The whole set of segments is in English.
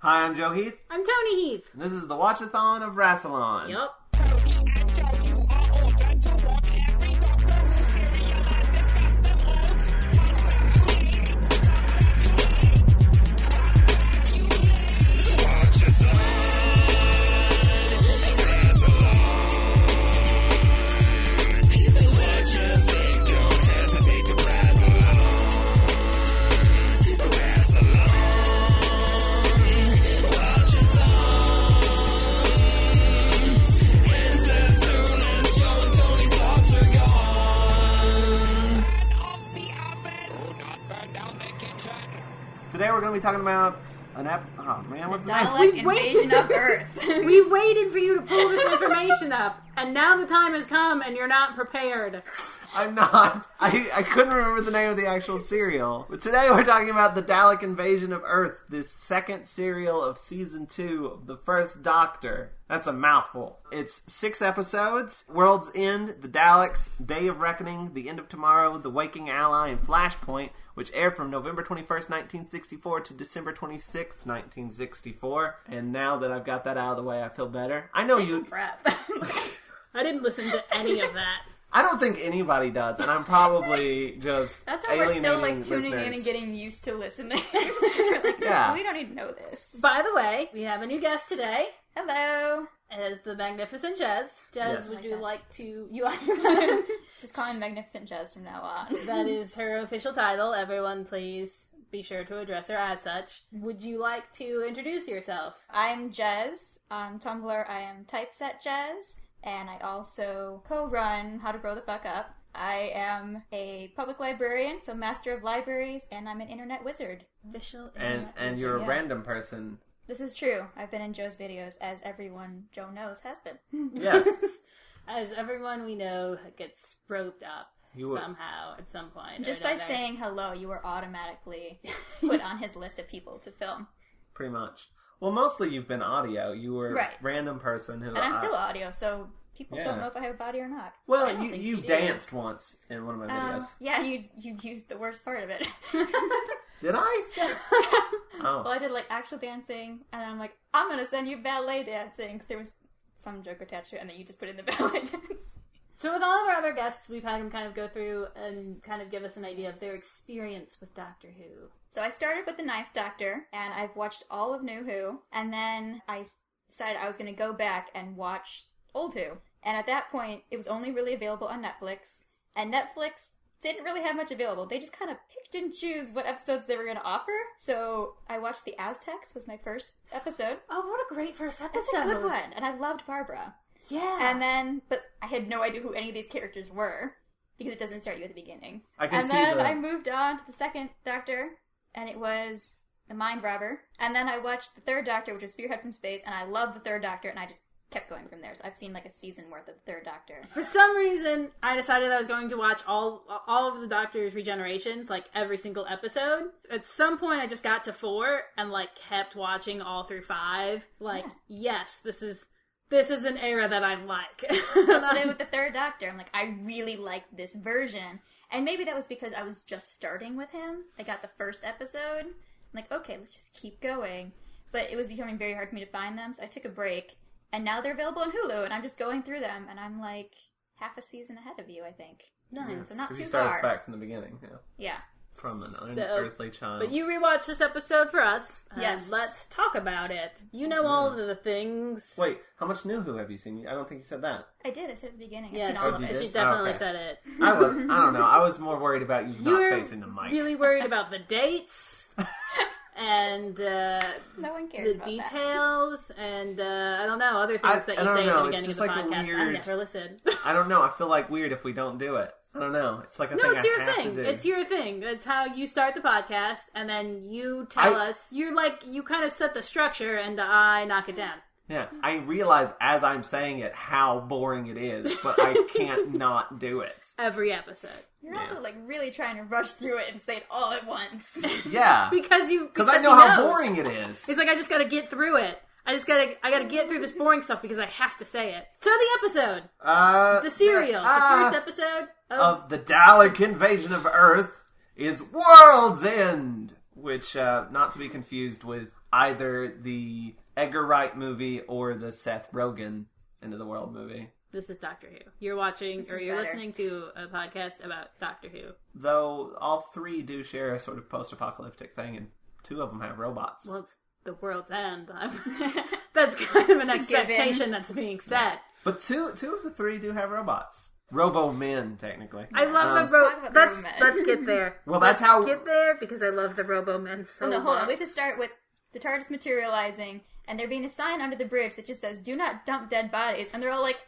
Hi, I'm Joe Heath, I'm Toni Heath. and this is the Watchathon of Rassilon. Yup. Going to be talking about an app. Oh man, what's the name? We Dalek wait- invasion of Earth. We waited for you to pull this information up, and now the time has come, and you're not prepared. I'm not. I, I couldn't remember the name of the actual serial. But today we're talking about the Dalek invasion of Earth, this second serial of season two of the first Doctor. That's a mouthful. It's six episodes World's End, The Daleks, Day of Reckoning, The End of Tomorrow, The Waking Ally, and Flashpoint, which aired from November 21st, 1964 to December 26th, 1964. And now that I've got that out of the way, I feel better. I know you. Prep. I didn't listen to any of that. I don't think anybody does, and I'm probably just. That's how we're still like alienating tuning in and getting used to listening. We're like, Yeah. We don't even know this. By the way, we have a new guest today. Hello. It is the magnificent Jez. Jez, Yes. would Like you that. like to? You are. Just call him Magnificent Jez from now on. that is her official title. Everyone, please be sure to address her as such. Would you like to introduce yourself? I'm Jez. On Tumblr, I am Typeset Jez, and I also co-run How to Grow the Fuck Up. I am a public librarian, so master of libraries, and I'm an internet wizard. Official. and internet and wizard. you're a yeah. random person. This is true. I've been in Joe's videos, as everyone Joe knows has been. Yes, As everyone we know gets roped up You were- somehow at some point. Just by another. saying hello, you were automatically put on his list of people to film. pretty much. Well, mostly you've been audio. You were Right. a random person who. And I'm I- still audio, so people Yeah. don't know if I have a body or not. I Well, don't you think you you do. danced once in one of my Um, videos. yeah, you you used the worst part of it. Did I? oh. well, I did like actual dancing, and I'm like, I'm gonna send you ballet dancing because there was some joke attached to it, and then you just put in the ballet dance. So with all of our other guests, we've had them kind of go through and kind of give us an idea of their experience with Doctor Who. So I started with the Ninth Doctor, and I've watched all of New Who, and then I decided I was going to go back and watch Old Who. And at that point, it was only really available on Netflix, and Netflix didn't really have much available. They just kind of picked and choose what episodes they were going to offer. So I watched The Aztecs was my first episode. Oh, what a great first episode! It's a good one, and I loved Barbara. Yeah. And then, but I had no idea who any of these characters were because it doesn't start you at the beginning. I can and see then the. I moved on to the second Doctor, and it was the Mind Robber. And then I watched the third Doctor, which was Spearhead from Space, and I loved the third Doctor, and I just kept going from there. So I've seen like a season worth of the third Doctor. For some reason, I decided I was going to watch all all of the Doctor's regenerations, like every single episode. At some point, I just got to four and like kept watching all through five. Like, yes, this is this is an era that I like. That's what with the third Doctor. I'm like, I really like this version. And maybe that was because I was just starting with him. I got the first episode. I'm like, okay, let's just keep going. But it was becoming very hard for me to find them, so I took a break. And now they're available on Hulu, and I'm just going through them, and I'm like half a season ahead of you, I think. nice. So not 'cause too you started far. back from the beginning, yeah. Yeah. From an So- unearthly child. But you rewatched this episode for us. and Yes. Let's talk about it. You know all of the things. Wait, how much New Who have you seen? I don't think you said that. I did. I said at the beginning. I've Yeah, seen she, all Oh, of you it. did? she definitely Okay. said it. I was. I don't know. I was more worried about you, You not were facing the mic. really worried about the dates and uh, No one cares the about that. details and uh, I don't know other I- things that I you don't say know, at the it's beginning of just the like a podcast. I never listen. I don't know. I feel like weird if we don't do it. I don't know. It's like a no, thing it's I your have thing. It's your thing. That's how you start the podcast, and then you tell I- us. You're like you kind of set the structure, and I knock it down. Yeah, I realize as I'm saying it how boring it is, but I can't not do it. Every episode You're Yeah. also like really trying to rush through it and say it all at once. Yeah, because you because I know how boring it is. He's like, I just got to get through it. I just gotta, I gotta get through this boring stuff because I have to say it. So the episode, Uh, the serial, uh, the first episode of, of the Dalek invasion of Earth is World's End, which uh, not to be confused with either the Edgar Wright movie or the Seth Rogen End of the World movie. This is Doctor Who. You're watching This or is you're better. listening to a podcast about Doctor Who. Though all three do share a sort of post-apocalyptic thing, and two of them have robots. Well, it's the world's end. That's kind of an expectation that's being set. But two two of the three do have robots. Robo men, technically. I love Um, the ro- talk about the let's Robo-Men. let's get there. Well, that's Let's how- get there because I love the Robo Men so Oh, no, hold on. We have to start with the TARDIS materializing, and there being a sign under the bridge that just says, "Do not dump dead bodies," and they're all like,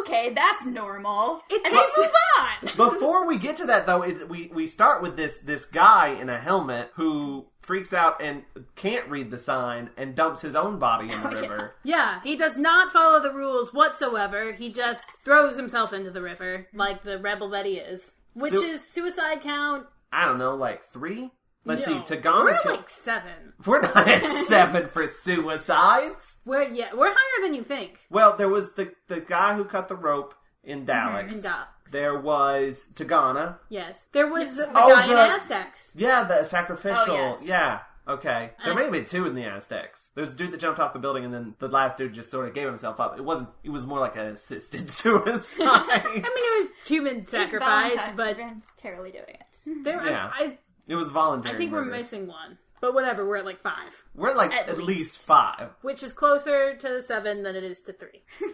"Okay, that's normal," It and takes- they move on. Before we get to that, though, it, we we start with this this guy in a helmet who freaks out and can't read the sign and dumps his own body in the Oh, yeah. river. Yeah, he does not follow the rules whatsoever. He just throws himself into the river like the rebel that he is. Which Su- is suicide count. I don't know, like three. Let's No, see, Tegana. We're at like seven. We're not at seven for suicides. We're yeah, we're higher than you think. Well, there was the the guy who cut the rope in Daleks. In Daleks. There was Tegana. Yes, there was the, the Oh, guy the- in Aztecs. Yeah, the sacrificial. Oh, yes. Yeah. Okay. There Uh, may have been two in the Aztecs. There's a dude that jumped off the building, and then the last dude just sort of gave himself up. It wasn't. It was more like an assisted suicide. I mean, it was human sacrifice, but voluntarily doing it. there, Yeah. I, it was voluntary. I, I think we're missing one. But whatever, we're at like five, We're like at, At least. least. five. which is closer to seven than it is to three. no,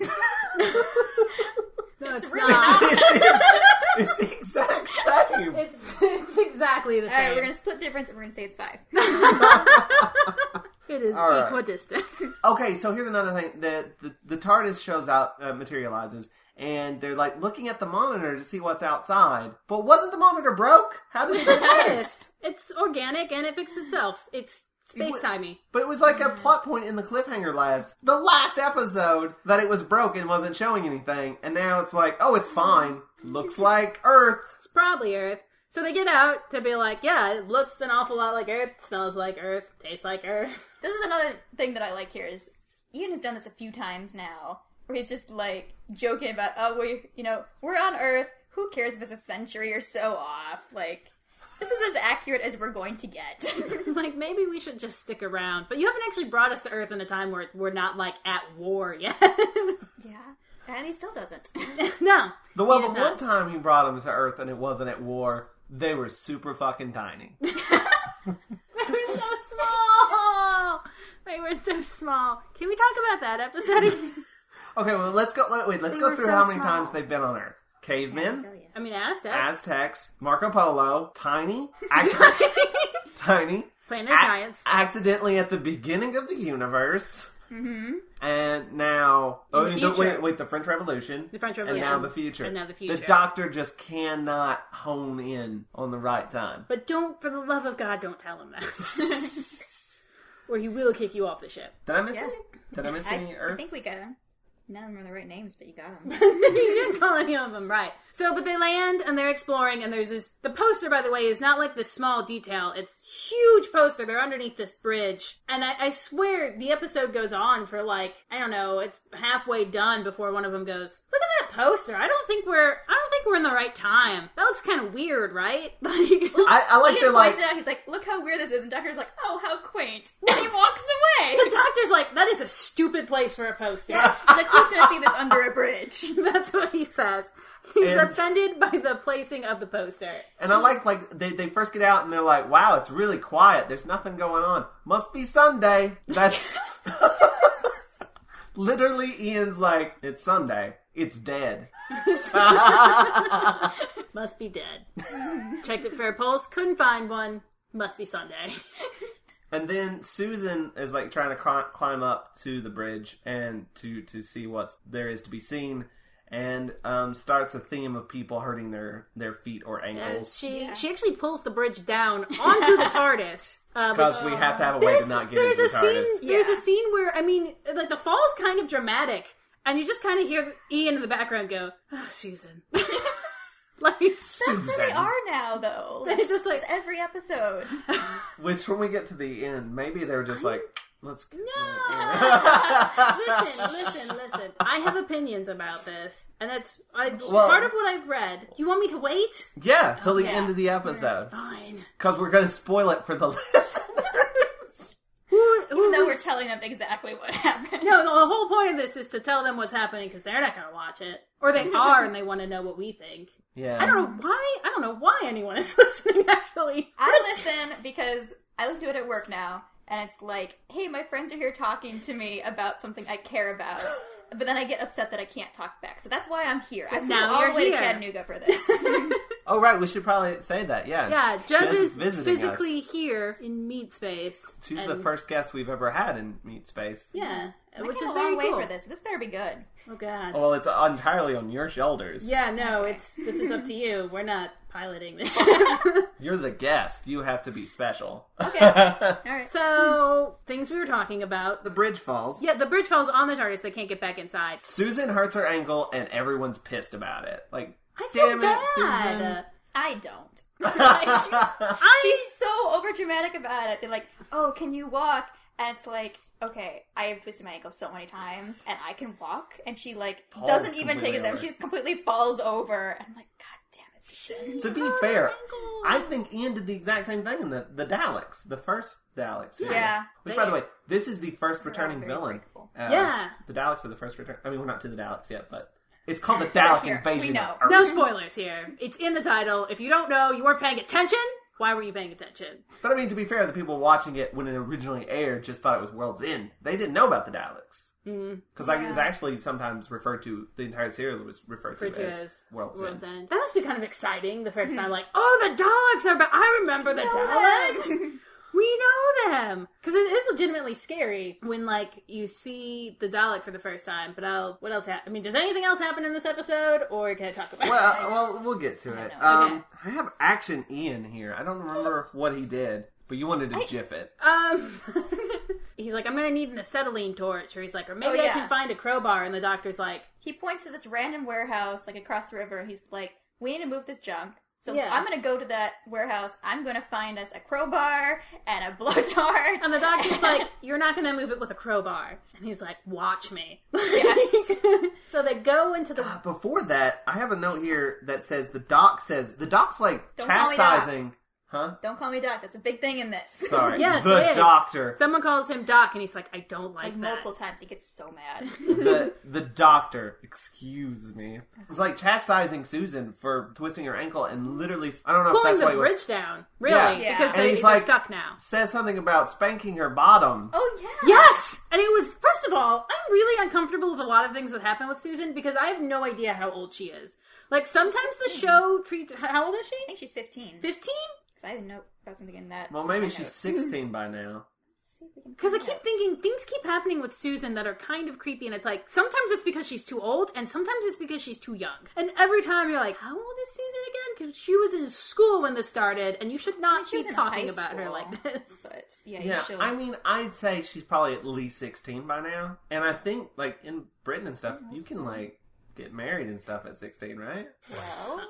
it's, really not. it's the exact same. It's, it's exactly the All same. right, we're gonna split difference, and we're gonna say it's five. It is All right. equidistant. Okay, so here's another thing. The the, the TARDIS shows out, uh, materializes, and they're like looking at the monitor to see what's outside. But wasn't the monitor broke? How did it get fixed? it's organic and it fixed itself. It's space timey. But it was like a mm. plot point in the cliffhanger last, the last episode, that it was broken, wasn't showing anything, and now it's like, oh, it's mm. fine. Looks like Earth. It's probably Earth. So they get out to be like, yeah, it looks an awful lot like Earth, smells like Earth, tastes like Earth. This is another thing that I like here is Ian has done this a few times now, where he's just like joking about, oh, we, you know, we're on Earth. Who cares if it's a century or so off? Like, this is as accurate as we're going to get. like maybe we should just stick around. But you haven't actually brought us to Earth in a time where we're not like at war yet. yeah, and he still doesn't. no. The well, the one not. time he brought them to Earth and it wasn't at war, they were super fucking tiny. They were so small. They were so small. Can we talk about that episode? again? Okay, well, let's go. let- Wait, let's They go were through so how many small. times they've been on Earth. Cavemen, I mean, Aztecs. Aztecs, Marco Polo, tiny, ac- tiny, Planet ac- Giants. accidentally at the beginning of the universe, mm-hmm. and now In oh, the the- future. wait, wait, the French Revolution, The French and Revolution. now the future. And now the future. The. Doctor just cannot hone in on the right time. But don't, for the love of God, don't tell him that. or he will kick you off the ship. Did I miss Yeah. any? Did I miss I, any I Earth? think we got him. None of them are the right names, but you got them. you didn't call any of them right. So, but they land and they're exploring, and there's this. The poster, by the way, is not like this small detail. It's huge poster. They're underneath this bridge, and I, I swear the episode goes on for like I don't know. It's halfway done before one of them goes, "Look at that poster. I don't think we're. I don't think we're in the right time. That looks kind of weird, right? Like." I, I like Ian they're like points it out. He's like, "Look how weird this is," and Doctor's like, "Oh, how quaint." And he walks away. The doctor's like, that is a stupid place for a poster. He's like, "Who's gonna see this under a bridge?" That's what he says. He's And- offended by the placing of the poster. And I like like they, they first get out and they're like, "Wow, it's really quiet. There's nothing going on. Must be Sunday." That's literally Ian's like, "It's Sunday. It's dead." Must be dead. Checked it for a pulse, couldn't find one. Must be Sunday. And then Susan is like trying to cli- climb up to the bridge and to to see what there is to be seen. And um, starts a theme of people hurting their, their feet or And ankles she Yeah. she actually pulls the bridge down onto the TARDIS. Uh, because we have to have a way to not get there's into a the scene. TARDIS. There's Yeah. a scene where I mean, like the fall is kind of dramatic, and you just kind of hear Ian in the background go, oh, "Susan." like That's where they are now, though. They're just like- It's every episode. Which, when we get to the end, maybe they're just like, let's. No. listen, listen, listen. I have opinions about this, and that's I, Well- part of what I've read. You want me to wait? Yeah, till the Yeah. end of the episode. Fine. Because we're going to spoil it for the listeners. Who who Even though we're was- telling them exactly what happened. No, the whole point of this is to tell them what's happening because they're not going to watch it, or they are and they want to know what we think. Yeah. I don't know why. I don't know why anyone is listening. Actually, I listen because I listen to it at work now, and it's like, hey, my friends are here talking to me about something I care about. But then I get upset that I can't talk back. So that's why I'm here. I flew now all you're the way here. to Chattanooga for this. Oh right, we should probably say that. Yeah. yeah, Jez Jez is visiting us. physically here in meat space. She's and- the first guest we've ever had in Meat Space. Yeah, I which came is a very long way cool. for this. This better be good. Oh god. Well, it's entirely on your shoulders. Yeah, no, Okay. it's this is up to you. We're not piloting this ship. You're the guest. You have to be special. Okay. All right. so things we were talking about. the bridge falls. Yeah, the bridge falls on the TARDIS. They can't get back inside. Susan hurts her ankle, and everyone's pissed about it. Like, I feel damn bad. it, Susan. I don't. I She's so over dramatic about it. They're like, "Oh, can you walk?" And it's like, "Okay, I have twisted my ankle so many times, and I can walk." And she like Falls doesn't even take completely a step. over. She just completely falls over. And I'm like, "God damn it, Susan!" to be Oh, fair, ankle. I think Ian did the exact same thing in the, the Daleks, the first Daleks. series. Yeah. Which, They- by the way, this is the first returning very villain. breakable. Uh, Yeah. The Daleks are the first return. I mean, we're not to the Daleks yet, but it's called the Dalek Here, Invasion we know. of Earth. no spoilers here. It's in the title. If you don't know, you weren't paying attention. Why were you paying attention? But I mean, to be fair, the people watching it when it originally aired just thought it was World's End. They didn't know about the Daleks. Mm, Because like, Yeah. it's actually sometimes referred to, the entire serial was referred to, to as, as World's, World's End. End. That must be kind of exciting the first time. Like, oh, the Daleks are back. I remember the Daleks. We know them because it is legitimately scary when like you see the Dalek for the first time. But I'll, what else? Ha- I mean, does anything else happen in this episode, or can I talk about? Well, it? well, we'll get to it. know. Um, I have Action Ian here. I don't remember what he did, but you wanted to I- jiff it. Um, he's like, I'm gonna need an acetylene torch, or he's like, or maybe Oh, I can find a crowbar. And the doctor's like, He points to this random warehouse like across the river. He's like, "We need to move this junk." So Yeah. I'm gonna go to that warehouse. I'm gonna find us a crowbar and a blowtorch. and the doctor's like, you're not gonna move it with a crowbar. And he's like, watch me. Yes. so they go into the. Uh, Before that, I have a note here that says the doc says the doc's like Don't call me Doc. chastising. Huh? Don't call me Doc. That's a big thing in this. Sorry, Yes, the it is. doctor. Someone calls him Doc, and he's like, I don't like, like that. multiple times, he gets so mad. the the doctor, excuse me, it's like chastising Susan for twisting her ankle and literally. I don't know if Pulling that's the why he was bridge down, really, Yeah. Yeah. because And they, he's they're like- stuck now. says something about spanking her bottom. oh yeah. Yes! And it was, first of all, I'm really uncomfortable with a lot of things that happen with Susan because I have no idea how old she is. Like, sometimes the mm-hmm. show treats. How old is she? I think she's 15. 15? Because I didn't know about something in that. Well, maybe she's notes. sixteen by now. Let's see if we can Because I keep out. thinking things keep happening with Susan that are kind of creepy, and it's like sometimes it's because she's too old, and sometimes it's because she's too young. And every time you're like, how old is Susan again? Because she was in school when this started, and you should not be talking high about her like this. But yeah, you Yeah, should. I mean, I'd say she's probably at least sixteen by now, and I think like in Britain and stuff, you can like get married and stuff at sixteen, right? well,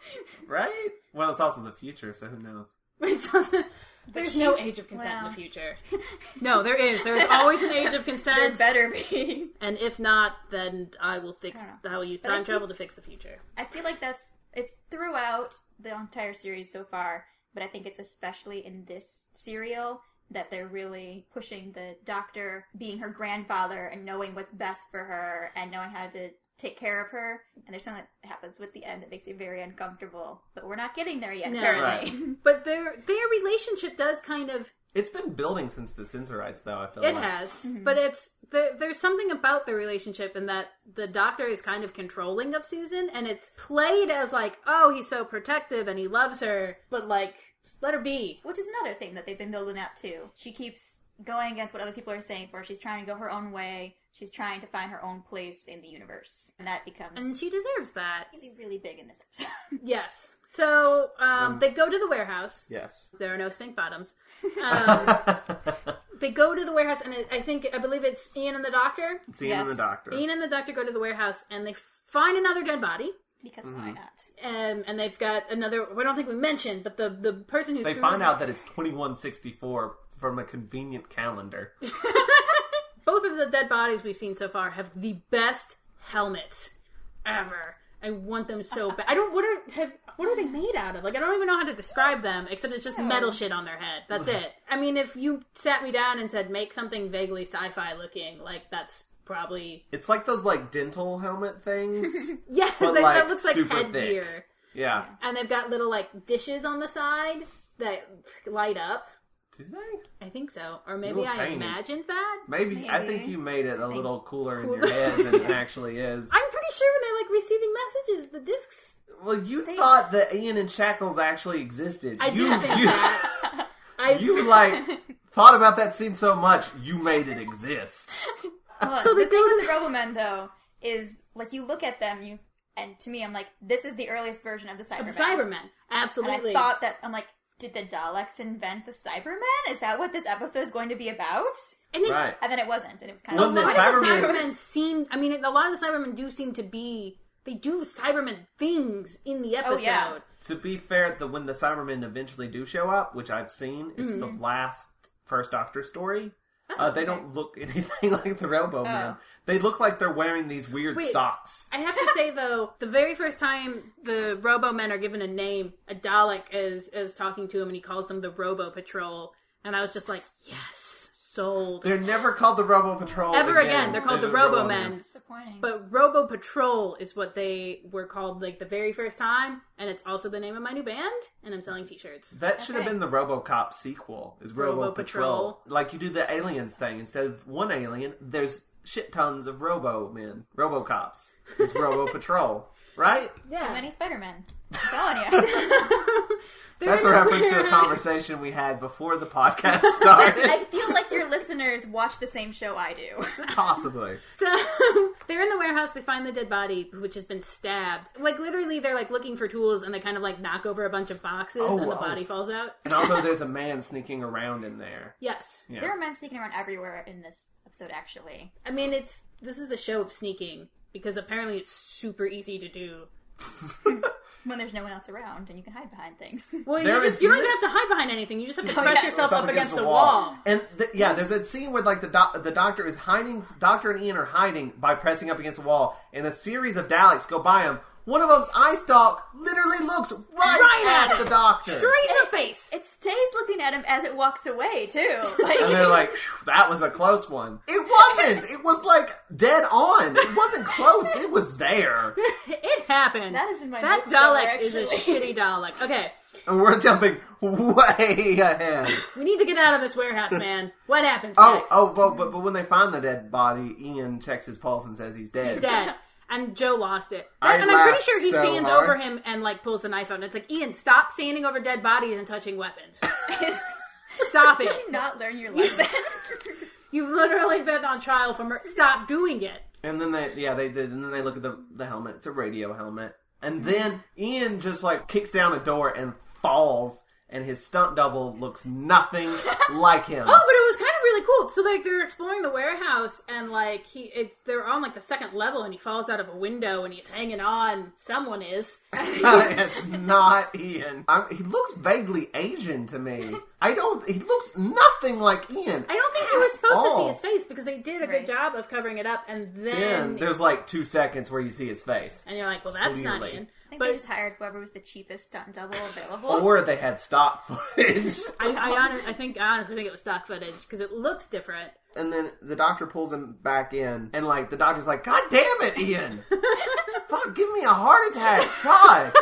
Right? Well, it's also the future, so who knows? It doesn't. There's no age of consent in the future. No, there is. There's always an age of there consent, better be. and if not, then I will fix. I I will use But time think- travel to fix the future. I feel like that's it's throughout the entire series so far, but I think it's especially in this serial that they're really pushing the doctor being her grandfather and knowing what's best for her and knowing how to take care of her. And there's something that happens with the end that makes me very uncomfortable. But we're not getting there yet, No. apparently. But their their relationship does kind of It's been building since the Sensorites, though. I feel It like. has, mm-hmm. but it's the, there's something about the relationship in that the doctor is kind of controlling of Susan, and it's played as like, oh, he's so protective and he loves her, but like, let her be. Which is another thing that they've been building up to. She keeps going against what other people are saying for her. She's trying to go her own way. She's trying to find her own place in the universe. And that becomes And she deserves that. really, really big in this episode. Yes. So um, Um, they go to the warehouse. Yes. There are no spink bottoms. Um, they go to the warehouse, and I think I believe it's Ian and the doctor. Seeing Yes. the doctor. Ian and the doctor go to the warehouse, and they find another dead body. because Mm-hmm. why not? Um, and they've got another. I don't think we mentioned, but the the person who They threw find the- out that it's 2164 from a convenient calendar. both of the dead bodies we've seen so far have the best helmets ever. I want them so bad. I don't. What are have? What are they made out of? Like I don't even know how to describe them. Except it's just metal shit on their head. That's it. I mean, if you sat me down and said make something vaguely sci-fi looking, like that's probably It's like those like dental helmet things. yeah. But, that, like, that looks like super headgear. yeah. And they've got little like dishes on the side that light up. Do they? I think so, or maybe I tiny. imagined that. Maybe. I think you made it a think- little cooler in your head than it actually is. I'm pretty sure when they're like receiving messages, the discs. Well, you thought that Ian and Shackles actually existed. I you, did think you, that. I you like thought about that scene so much, you made it exist. Well, So the they thing go with the Robomen though is like you look at them, you and to me, I'm like, this is the earliest version of the Cybermen. the Cybermen, And absolutely. I thought that I'm like, did the Daleks invent the Cybermen? Is that what this episode is going to be about? and it, Right. And then it wasn't, and it was kind Wasn't of it a lot of the Cybermen- Cybermen seem. I mean, a lot of the Cybermen do seem to be. They do Cybermen things in the episode. Oh, yeah. To be fair, the when the Cybermen eventually do show up, which I've seen, it's hmm. the last First Doctor story. Uh, they okay. don't look anything like the Robo Men. Oh. They look like they're wearing these weird Wait. socks. I have to say though, the very first time the Robo Men are given a name, a Dalek is is talking to him, and he calls them the Robo Patrol, and I was just like, yes, sold. They're never called the Robo Patrol Ever again. They're called the Robo Men. disappointing. But Robo Patrol is what they were called like the very first time, and it's also the name of my new band, and I'm selling T-shirts. That should have Okay. been the RoboCop sequel. Is Robo, Robo Patrol. Patrol. Like you do the aliens thing instead of one alien, there's shit tons of Robo Men, Robo cops. It's Robo Patrol, right? Yeah, Too many Spider-Men. I'm telling you. They're That's a in the reference to a conversation we had before the podcast started. I feel like your listeners watch the same show I do. Possibly. So they're in the warehouse. They find the dead body, which has been stabbed. Like literally, they're like looking for tools, and they kind of like knock over a bunch of boxes, Oh, and the oh. body falls out. And also, there's a man sneaking around in there. Yes, Yeah. There are men sneaking around everywhere in this episode, actually. I mean it's this is the show of sneaking because apparently it's super easy to do. When there's no one else around and you can hide behind things. Well, There you, is just, you don't li- even have to hide behind anything. You just have to press yourself Yourself up against the wall. And th- yeah, there's a scene where like the doc- the doctor is hiding. Doctor and Ian are hiding by pressing up against a wall, and a series of Daleks go by him. One of them's eye stalk literally looks right, Right at, at the it. doctor, Straight in the face. It stays looking at him as it walks away, too. Like, and they're like, "Phew, "That was a close one." It wasn't. It was like dead on. It wasn't close. It was there. it happened. That is in my That notes Dalek is a shitty Dalek. Okay, And we're jumping way ahead. we need to get out of this warehouse, man. What happens Oh, next? oh, but, but but when they find the dead body, Ian checks his pulse and says he's dead. He's dead. And Joe lost it. I and I'm pretty sure he so stands hard. over him and like pulls the knife out. And it's like, Ian, stop standing over dead bodies and touching weapons. Stop it. Did you not learn your lesson? You've literally been on trial for mur- Stop doing it. And then they, yeah, they did. And then they look at the the helmet. It's a radio helmet. And Mm-hmm. then Ian just like kicks down a door and falls, and his stunt double looks nothing like him. Oh, but it was kind really cool. So like they're exploring the warehouse and like he it's they're on like the second level and he falls out of a window and he's hanging on. Someone is. it's not Ian. I'm, he looks vaguely Asian to me. I don't. He looks nothing like Ian. I don't think you were supposed to Oh. see his face because they did a good job of covering it up and Ian, then there's like two seconds where you see his face, and you're like, well, that's not Ian. I think But they just hired whoever was the cheapest stunt double available. or they had stock footage. I, I, hon- I think I honestly think it was stock footage because it looks different. And then the doctor pulls him back in, and like the doctor's like, "God damn it, Ian! Fuck, give me a heart attack, God!"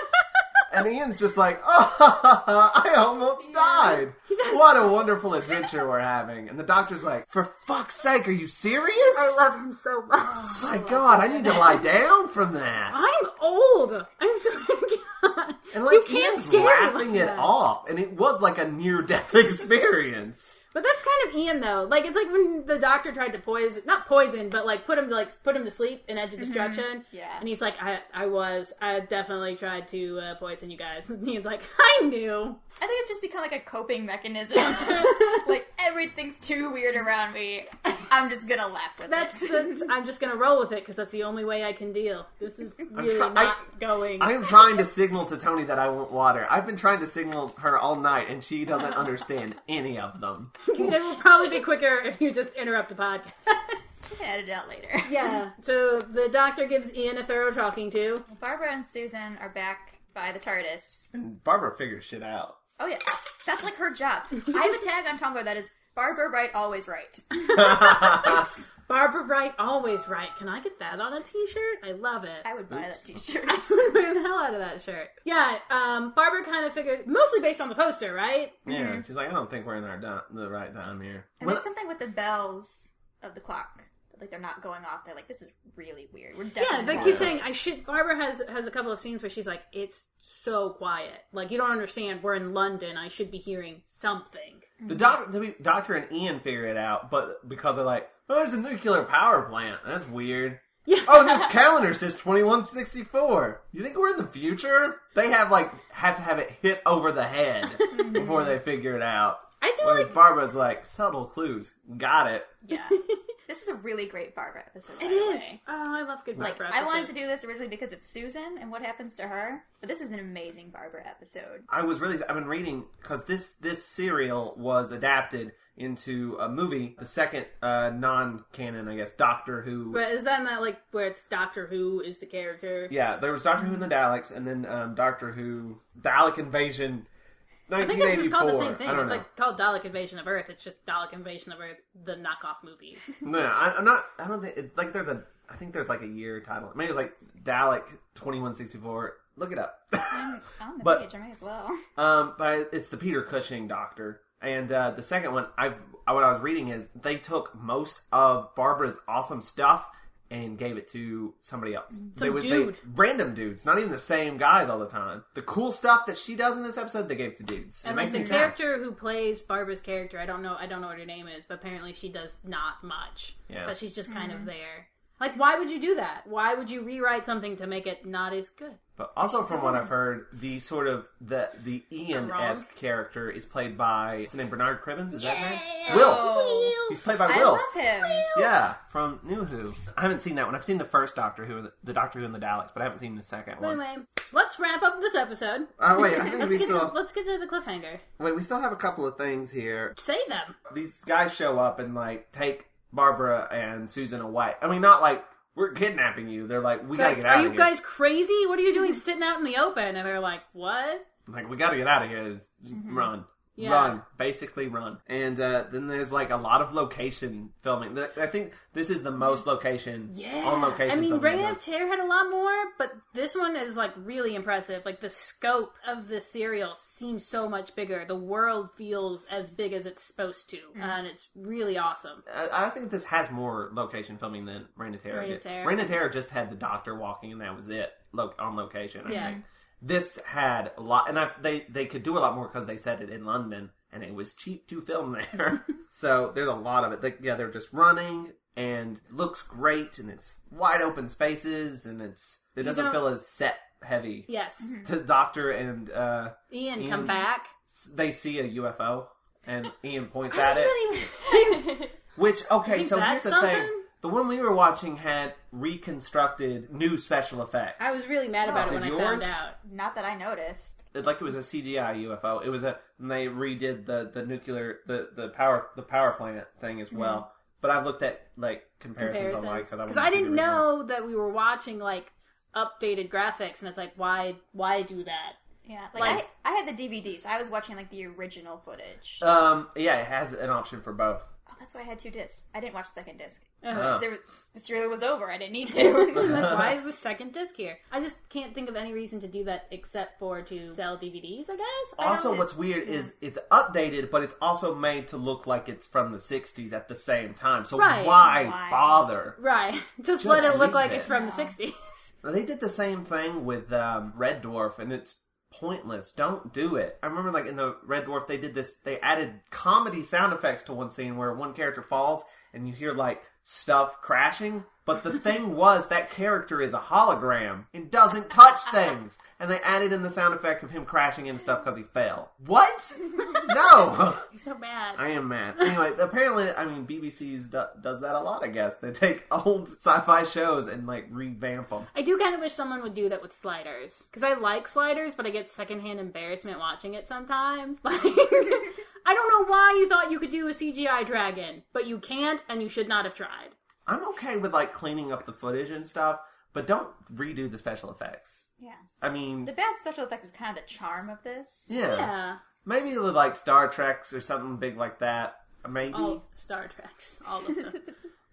And Ian's just like, "Oh, I almost died. What a wonderful adventure we're having." And the doctor's like, "For fuck's sake, are you serious? I love him so much. Oh my God, I need to lie down from that." I'm old. I swear to God. And like you can't Ian's scare laughing like it that. off, and it was like a near-death experience. But that's kind of Ian though. Like it's like when the doctor tried to poison, not poison, but like put him to like put him to sleep in Edge of Destruction. Yeah. And he's like, I, I was, I definitely tried to uh, poison you guys. And Ian's like, I knew. I think it's just become like a coping mechanism. like everything's too weird around me. I'm just gonna laugh with That's, it. that's I'm just gonna roll with it because that's the only way I can deal. This is really try- not I- going. I am trying to signal to Toni that I want water. I've been trying to signal her all night, and she doesn't understand any of them. it will probably be quicker if you just interrupt the podcast. We edit it out later. Yeah. So the doctor gives Ian a thorough talking to. Barbara and Susan are back by the TARDIS. And Barbara figures shit out. Oh yeah, that's like her job. I have a tag on Tumblr that is Barbara right, always right. Barbara Wright, always right. Can I get that on a T-shirt? I love it. I would buy that T-shirt. I would wear the hell out of that shirt. Yeah, um, Barbara kind of figured, mostly based on the poster, right? Yeah, she's like, I don't think we're in our di- the right time here. And What- there's something with the bells of the clock. Like they're not going off. They're like, this is really weird. We're Yeah, definitely they wrong. keep saying I should. Barbara has has a couple of scenes where she's like, "It's so quiet. Like you don't understand. We're in London. I should be hearing something." The doc- the doctor and Ian figure it out, but because they're like, oh, there's a nuclear power plant. That's weird. Yeah. Oh, this calendar says 2164. You think we're in the future? They have like have to have it hit over the head before they figure it out. I do Whereas like Barbara's like subtle clues. Got it. Yeah. this is a really great Barbara episode. by it the is. way. Oh, I love good Like Barbara. I wanted to do this originally because of Susan and what happens to her, but this is an amazing Barbara episode. I was really I've been reading because this this serial was adapted into a movie, the second uh, non-canon, I guess, Doctor Who. But is that not like where it's Doctor Who is the character? Yeah, there was Doctor Who and the Daleks, and then um, Doctor Who Dalek Invasion, I think nineteen this is called the same thing. It's know. like called Dalek Invasion of Earth. It's just Dalek Invasion of Earth, the knockoff movie. No, I, I'm not. I don't think it's like there's a. I think there's like a year title. Maybe it's like Dalek twenty one sixty four. Look it up. I'm on the But- page, I might as well. um, but it's the Peter Cushing Doctor, and uh, the second one. I've what I was reading is they took most of Barbara's awesome stuff and gave it to somebody else. Mm. they was dude. They, random dudes, not even the same guys all the time. The cool stuff that she does in this episode, they gave to dudes. And It like makes the me sad. character who plays Barbara's character, I don't know, I don't know what her name is, but apparently she does not much. Yeah. But she's just kind of mm-hmm. there. Like, why would you do that? Why would you rewrite something to make it not as good? But also, from what I've heard, the sort of the the Ian esque character is played by what's his name Bernard Cribbins. Is that his name? Will. Oh. He's played by I Will. love him. Yeah, from New Who. I haven't seen that one. I've seen the first Doctor Who, the Doctor Who and the Daleks, but I haven't seen the second one. anyway, let's wrap up this episode. Oh wait, I think let's we get still to, let's get to the cliffhanger. wait. We still have a couple of things here. Say them. These guys show up and like take Barbara and Susan away. I mean, not like we're kidnapping you. They're like, we gotta Like, get out are you here. guys crazy? What are you doing sitting out in the open? And they're like, what? Like, we gotta get out of here. Just mm-hmm. Run. Yeah. Run. Basically, run. And uh, then there's like a lot of location filming. I think this is the most location yeah. on location. I mean, Reign of Terror had a lot more, but this one is like really impressive. Like the scope of the serial seems so much bigger. The world feels as big as it's supposed to, and it's really awesome. I I think this has more location filming than Reign of Terror Reign of. Terror. Reign of Terror just had the doctor walking, and that was it lo- on location. I Yeah. think. This had a lot, and I, they they could do a lot more because they set it in London, and it was cheap to film there. so there's a lot of it. They, yeah, they're just running, and looks great, and it's wide open spaces, and it's it doesn't don't- feel as set heavy. Yes, To doctor and uh, Ian, Ian- come back. they see a UFO, and Ian points at it. really. Which okay, Think so that's here's the thing: something? The one we were watching had reconstructed new special effects. I was really mad about Oh, it when did I found out. Not that I noticed. It- like it was a CGI UFO. It was a and they redid the the nuclear the the power the power plant thing as well. But I've looked at like comparisons, online Comparisons, because because I didn't know that we were watching like updated graphics, and it's like, why, why do that? Yeah, like, Like- I, I had the DVD, so I was watching like the original footage. Um, yeah, it has an option for both. That's why I had two discs. I didn't watch the second disc. Uh-huh. 'Cause There was, the serial was over. I didn't need to. like, why is the second disc here? I just can't think of any reason to do that except for to sell DVDs. I guess. Also, don't- what's weird is it's updated, but it's also made to look like it's from the '60s at the same time. So Right. why, Why? bother? right? Just, Just let it look like it. it's from No. the '60s. They did the same thing with um, Red Dwarf, and it's pointless. Don't do it. I remember, like in the Red Dwarf, they did this. They added comedy sound effects to one scene where one character falls, and you hear like stuff crashing. But the thing was that character is a hologram and doesn't touch things, and they added in the sound effect of him crashing into stuff because he fell. What? no. You're so bad. I am mad. Anyway, apparently, I mean, BBC's do, does that a lot. I guess they take old sci-fi shows and like revamp them. I do kind of wish someone would do that with sliders because I like sliders, but I get secondhand embarrassment watching it sometimes. Like, I don't know why you thought you could do a CGI dragon, but you can't, and you should not have tried. I'm okay with like cleaning up the footage and stuff, but don't redo the special effects. Yeah. I mean, The bad special effects is kind of the charm of this. yeah, Yeah. maybe with like Star Treks or something big like that. Maybe. All Star Treks, all of them.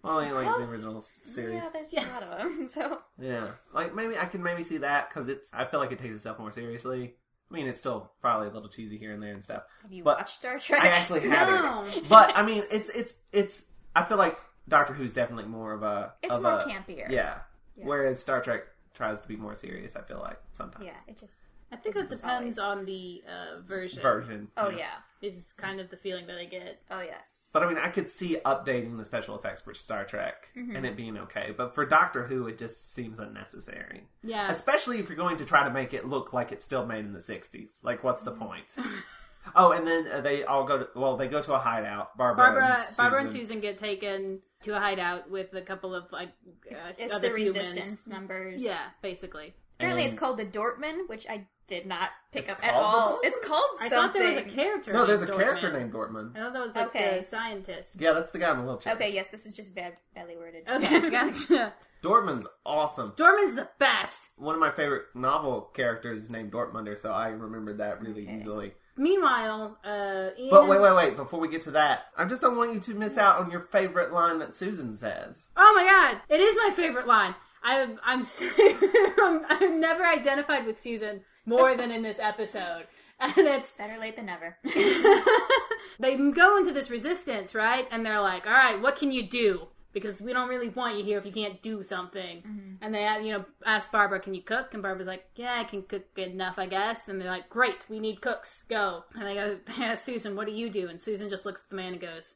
Well, I like Well, the original series. Yeah, there's Yeah. a lot of them. So Yeah, like maybe I can maybe see that because it's. I feel like it takes itself more seriously. I mean, it's still probably a little cheesy here and there and stuff. have you But watched Star Trek? I actually have No. it, but I mean, it's it's it's. I feel like Doctor Who's definitely more of a. It's of more a, campier. Yeah. Yeah. Whereas Star Trek tries to be more serious. I feel like sometimes. Yeah, it just. I think that depends on the uh, version. Version. Oh yeah. Is kind of the feeling that I get. Oh yes. But I mean, I could see updating the special effects for Star Trek Mm-hmm. and it being okay. But for Doctor Who, it just seems unnecessary. Yeah. Especially if you're going to try to make it look like it's still made in the 60s. Like, what's Mm-hmm. the point? oh, and then uh, they all go to, well, they go to a hideout. Barbara, Barbara, and Barbara and Susan get taken to a hideout with a couple of like uh, It's other the humans. resistance members. Yeah, basically. Apparently, And- it's called the Dortmun, which I did not pick It's up at all. Dortmun? It's called I something. thought there was a character. No, there's a named character Dortmun. named Dortmun. I thought that was like Okay. the scientist. Yeah, that's the guy in the wheelchair. Okay, yes, this is just bad, badly worded. Okay, gotcha. Dortmun's awesome. Dortmun's the best. One of my favorite novel characters is named Dortmunder, so I remembered that really Okay. easily. Meanwhile, uh, Ian, But wait, wait, wait! Before we get to that, I just don't want you to miss out on your favorite line that Susan says. Oh my god, it is my favorite line. I'm I'm I'm, I'm never identified with Susan more than in this episode, and it's Better late than never. they go into this resistance, right? And they're like, "All right, what can you do?" Because we don't really want you here if you can't do something. And they, uh, you know, ask Barbara, "Can you cook?" And Barbara's like, "Yeah, I can cook good enough, I guess." And they're like, "Great, we need cooks. Go." And they go, they ask Susan, "What do you do?" And Susan just looks at the man and goes,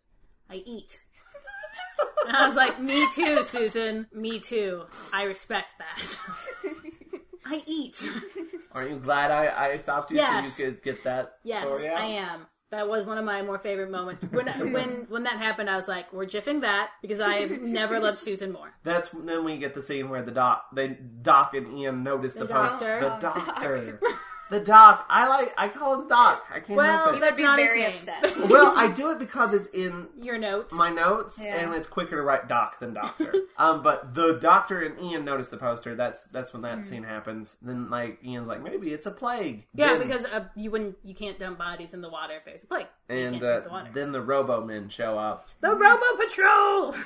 "I eat." And I was like, "Me too, Susan. Me too. I respect that. I eat." Aren't you glad I, I stopped you Yes. so you could get that Yes, story out? I am. That was one of my more favorite moments. When when when that happened, I was like, "We're jiffing that," because I've never loved Susan more. That's then we get the scene where the doc, they Doc and Ian notice the, The post. doctor. The doctor. the doc. I like. I call him Doc. I can't Well, help you it. would be not his very name. upset. well, I do it because it's in Your notes. my notes, Yeah. and it's quicker to write Doc than Doctor. um, but the Doctor and Ian notice the poster. That's that's when that Hmm. scene happens. Then like Ian's like, maybe it's a plague. yeah, Then- because uh, you wouldn't, you can't dump bodies in the water if there's a plague. You and can't drink the uh, water. then the Robo Men show up. the Robo Patrol.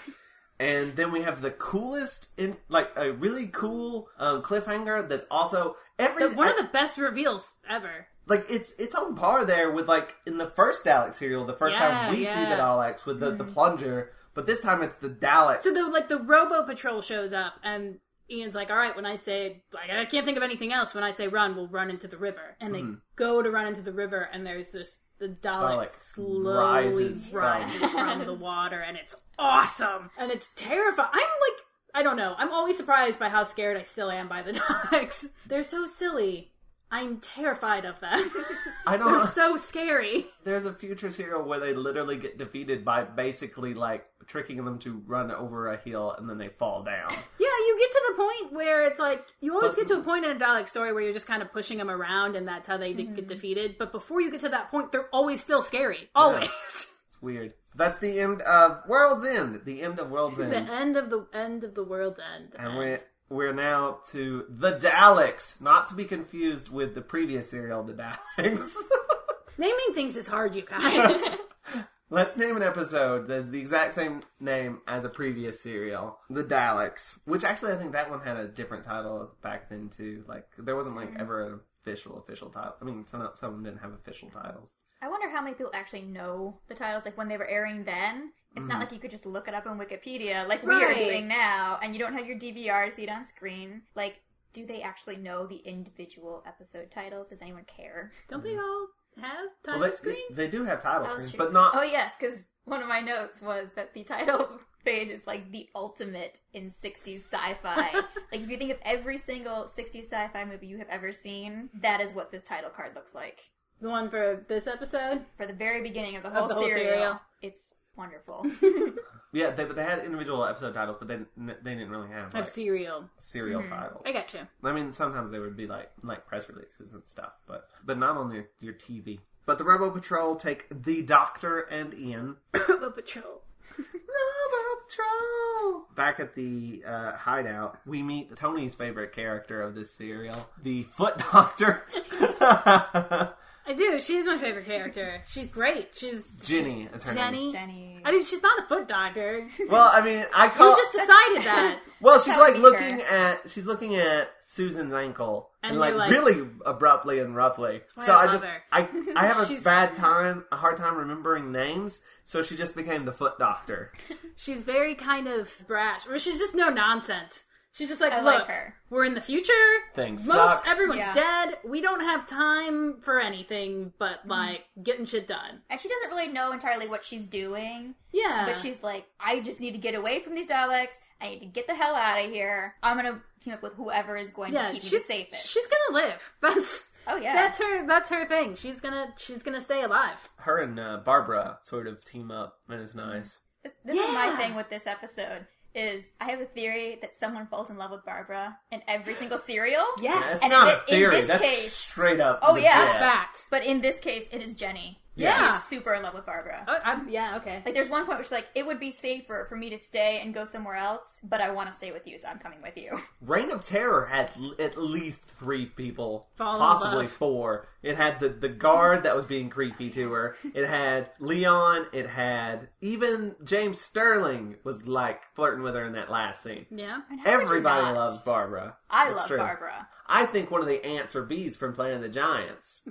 And then we have the coolest, in like a really cool um, cliffhanger. That's also every The- one of the best reveals ever. like it's it's on par there with like in the first Dalek serial, the first Yeah, time we see the Daleks with the, the plunger, but this time it's the Dalek. So the like the Robo Patrol shows up and. Ian's like, all right, when I say, like, I can't think of anything else. When I say run, we'll run into the river. And they Mm-hmm. go to run into the river, and there's this, the Dalek, Dalek slowly rises rises, from- from the water, and it's awesome. And it's terrifying. I'm like, I don't know. I'm always surprised by how scared I still am by the Daleks. They're so silly. I'm terrified of them. I They're so scary. There's a future serial where they literally get defeated by basically like tricking them to run over a hill and then they fall down. Yeah, you get to the point where it's like you always But- get to a point in a Dalek story where you're just kind of pushing them around, and that's how they de- get mm-hmm. defeated. But before you get to that point, they're always still scary. Always. It's weird. That's the end of World's End. The end of World's End. the End. end of the end of the world's end. And we're we're now to the Daleks, not to be confused with the previous serial, the Daleks. naming things is hard, you guys. Let's name an episode that's the exact same name as a previous serial, The Daleks. Which actually, I think that one had a different title back then too. Like there wasn't like ever an official official title. I mean, some some of them didn't have official titles. I wonder how many people actually know the titles, like when they were airing then. It's Mm-hmm. not like you could just look it up on Wikipedia like we are doing now, and you don't have your DVR to see it on screen. Like, do they actually know the individual episode titles? Does anyone care? Don't they all have title Well, they, screens? they do have title Oh, screens, shoot. but not. Oh yes, because one of my notes was that the title page is like the ultimate in '60s sci-fi. like if you think of every single '60s sci-fi movie you have ever seen, that is what this title card looks like. the one for this episode. For the very beginning of the whole, the whole serial, serial. it's wonderful. Yeah, they, but they had individual episode titles, but they didn't- they didn't really have Of like, serial. serial titles. I got you. I mean, sometimes they would be like like press releases and stuff, but but not on your your TV. But the Robo Patrol take the Doctor and Ian. Robo Patrol. Robo Patrol. back at the uh, hideout, we meet Toni's favorite character of this serial, the Foot Doctor. I do. She's my favorite character. She's great. She's Jenny is her Jenny. name. Jenny. I mean, she's not a foot doctor. Well, I mean, I call. just decided that. well, she's how I like meet looking her. at she's looking at Susan's ankle and, And like, you're like- really abruptly and roughly. why So I I love just her. I I have a She's- bad time, a hard time remembering names. So she just became the Foot Doctor. She's very kind of brash. Or she's just no nonsense. She's just like, I like look, her. we're in the future. Things Most suck. everyone's Yeah. dead. We don't have time for anything Mm-hmm. but like getting shit done. And she doesn't really know entirely what she's doing, Yeah, but she's like, I just need to get away from these Daleks. I need to get the hell out of here. I'm gonna team up with whoever is going yeah, to keep me she's the safest. she's gonna live. That's oh yeah, that's her. That's her thing. She's gonna she's gonna stay alive. Her and uh, Barbara sort of team up, and it's nice. This, this is my thing with this episode. Is I have a theory that someone falls in love with Barbara in every single serial. Yes, That's And not in a thi- in theory. this That's case- straight up. Oh, yeah. legit. that's fact. But in this case, it is Jenny. Yeah. She's super in love with Barbara. Oh, I'm, yeah, okay. Like, there's one point where she's like, it would be safer for me to stay and go somewhere else, but I want to stay with you, so I'm coming with you. Reign of Terror had l- at least three people, Fall in possibly love. four. It had the, the guard that was being creepy to her. It had Leon. It had even James Stirling was like flirting with her in that last scene. Yeah. And how would you Everybody loves Barbara. I That's love true. Barbara. I think one of the ants or bees from Planet of the Giants.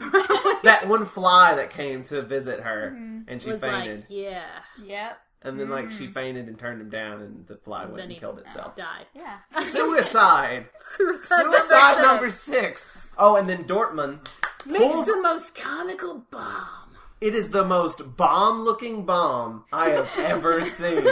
that one fly that came to visit her mm-hmm. and she was fainted. like, yeah, Yep. And then like she hmm. fainted and turned him down and the fly went then and he killed itself. Uh, died. Yeah. Suicide. Suicide, Suicide number number six. Oh, and then Dortmun Makes pulls. the most comical bomb. It is the most bomb-looking bomb I have ever seen.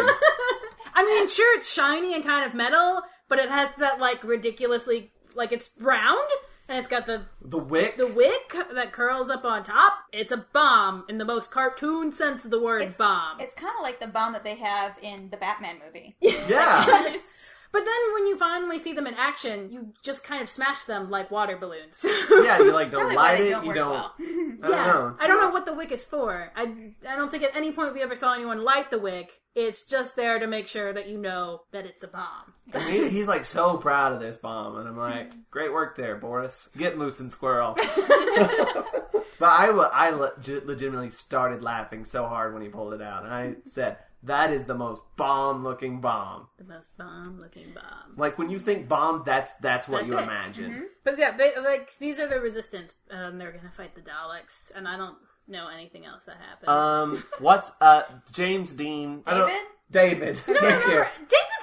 I mean, sure, it's shiny and kind of metal, but it has that like ridiculously like it's round and it's got the The wick. the wick that curls up on top. It's a bomb in the most cartoon sense of the word It's- bomb. It's kind of like the bomb that they have in the Batman movie. yeah. But then when you finally see them in action, you just kind of smash them like water balloons. Yeah, you like don't light it. don't you don't. well. I don't yeah, know. I don't know what the wick is for. I I don't think at any point we ever saw anyone light the wick. It's just there to make sure that you know that it's a bomb. He's like so proud of this bomb, and I'm like, great work there, Boris. Get loose and squirrel. but I, wa- I legitimately started laughing so hard when he pulled it out, and I said, "That is the most bomb-looking bomb." The most bomb-looking bomb. Like when you think bomb, that's that's what That's you it. imagine. But yeah, they, like these are the resistance. Um, they're gonna fight the Daleks, and I don't know anything else that happens. Um, what's uh James Dean? David? David. no, no, no, no, David's an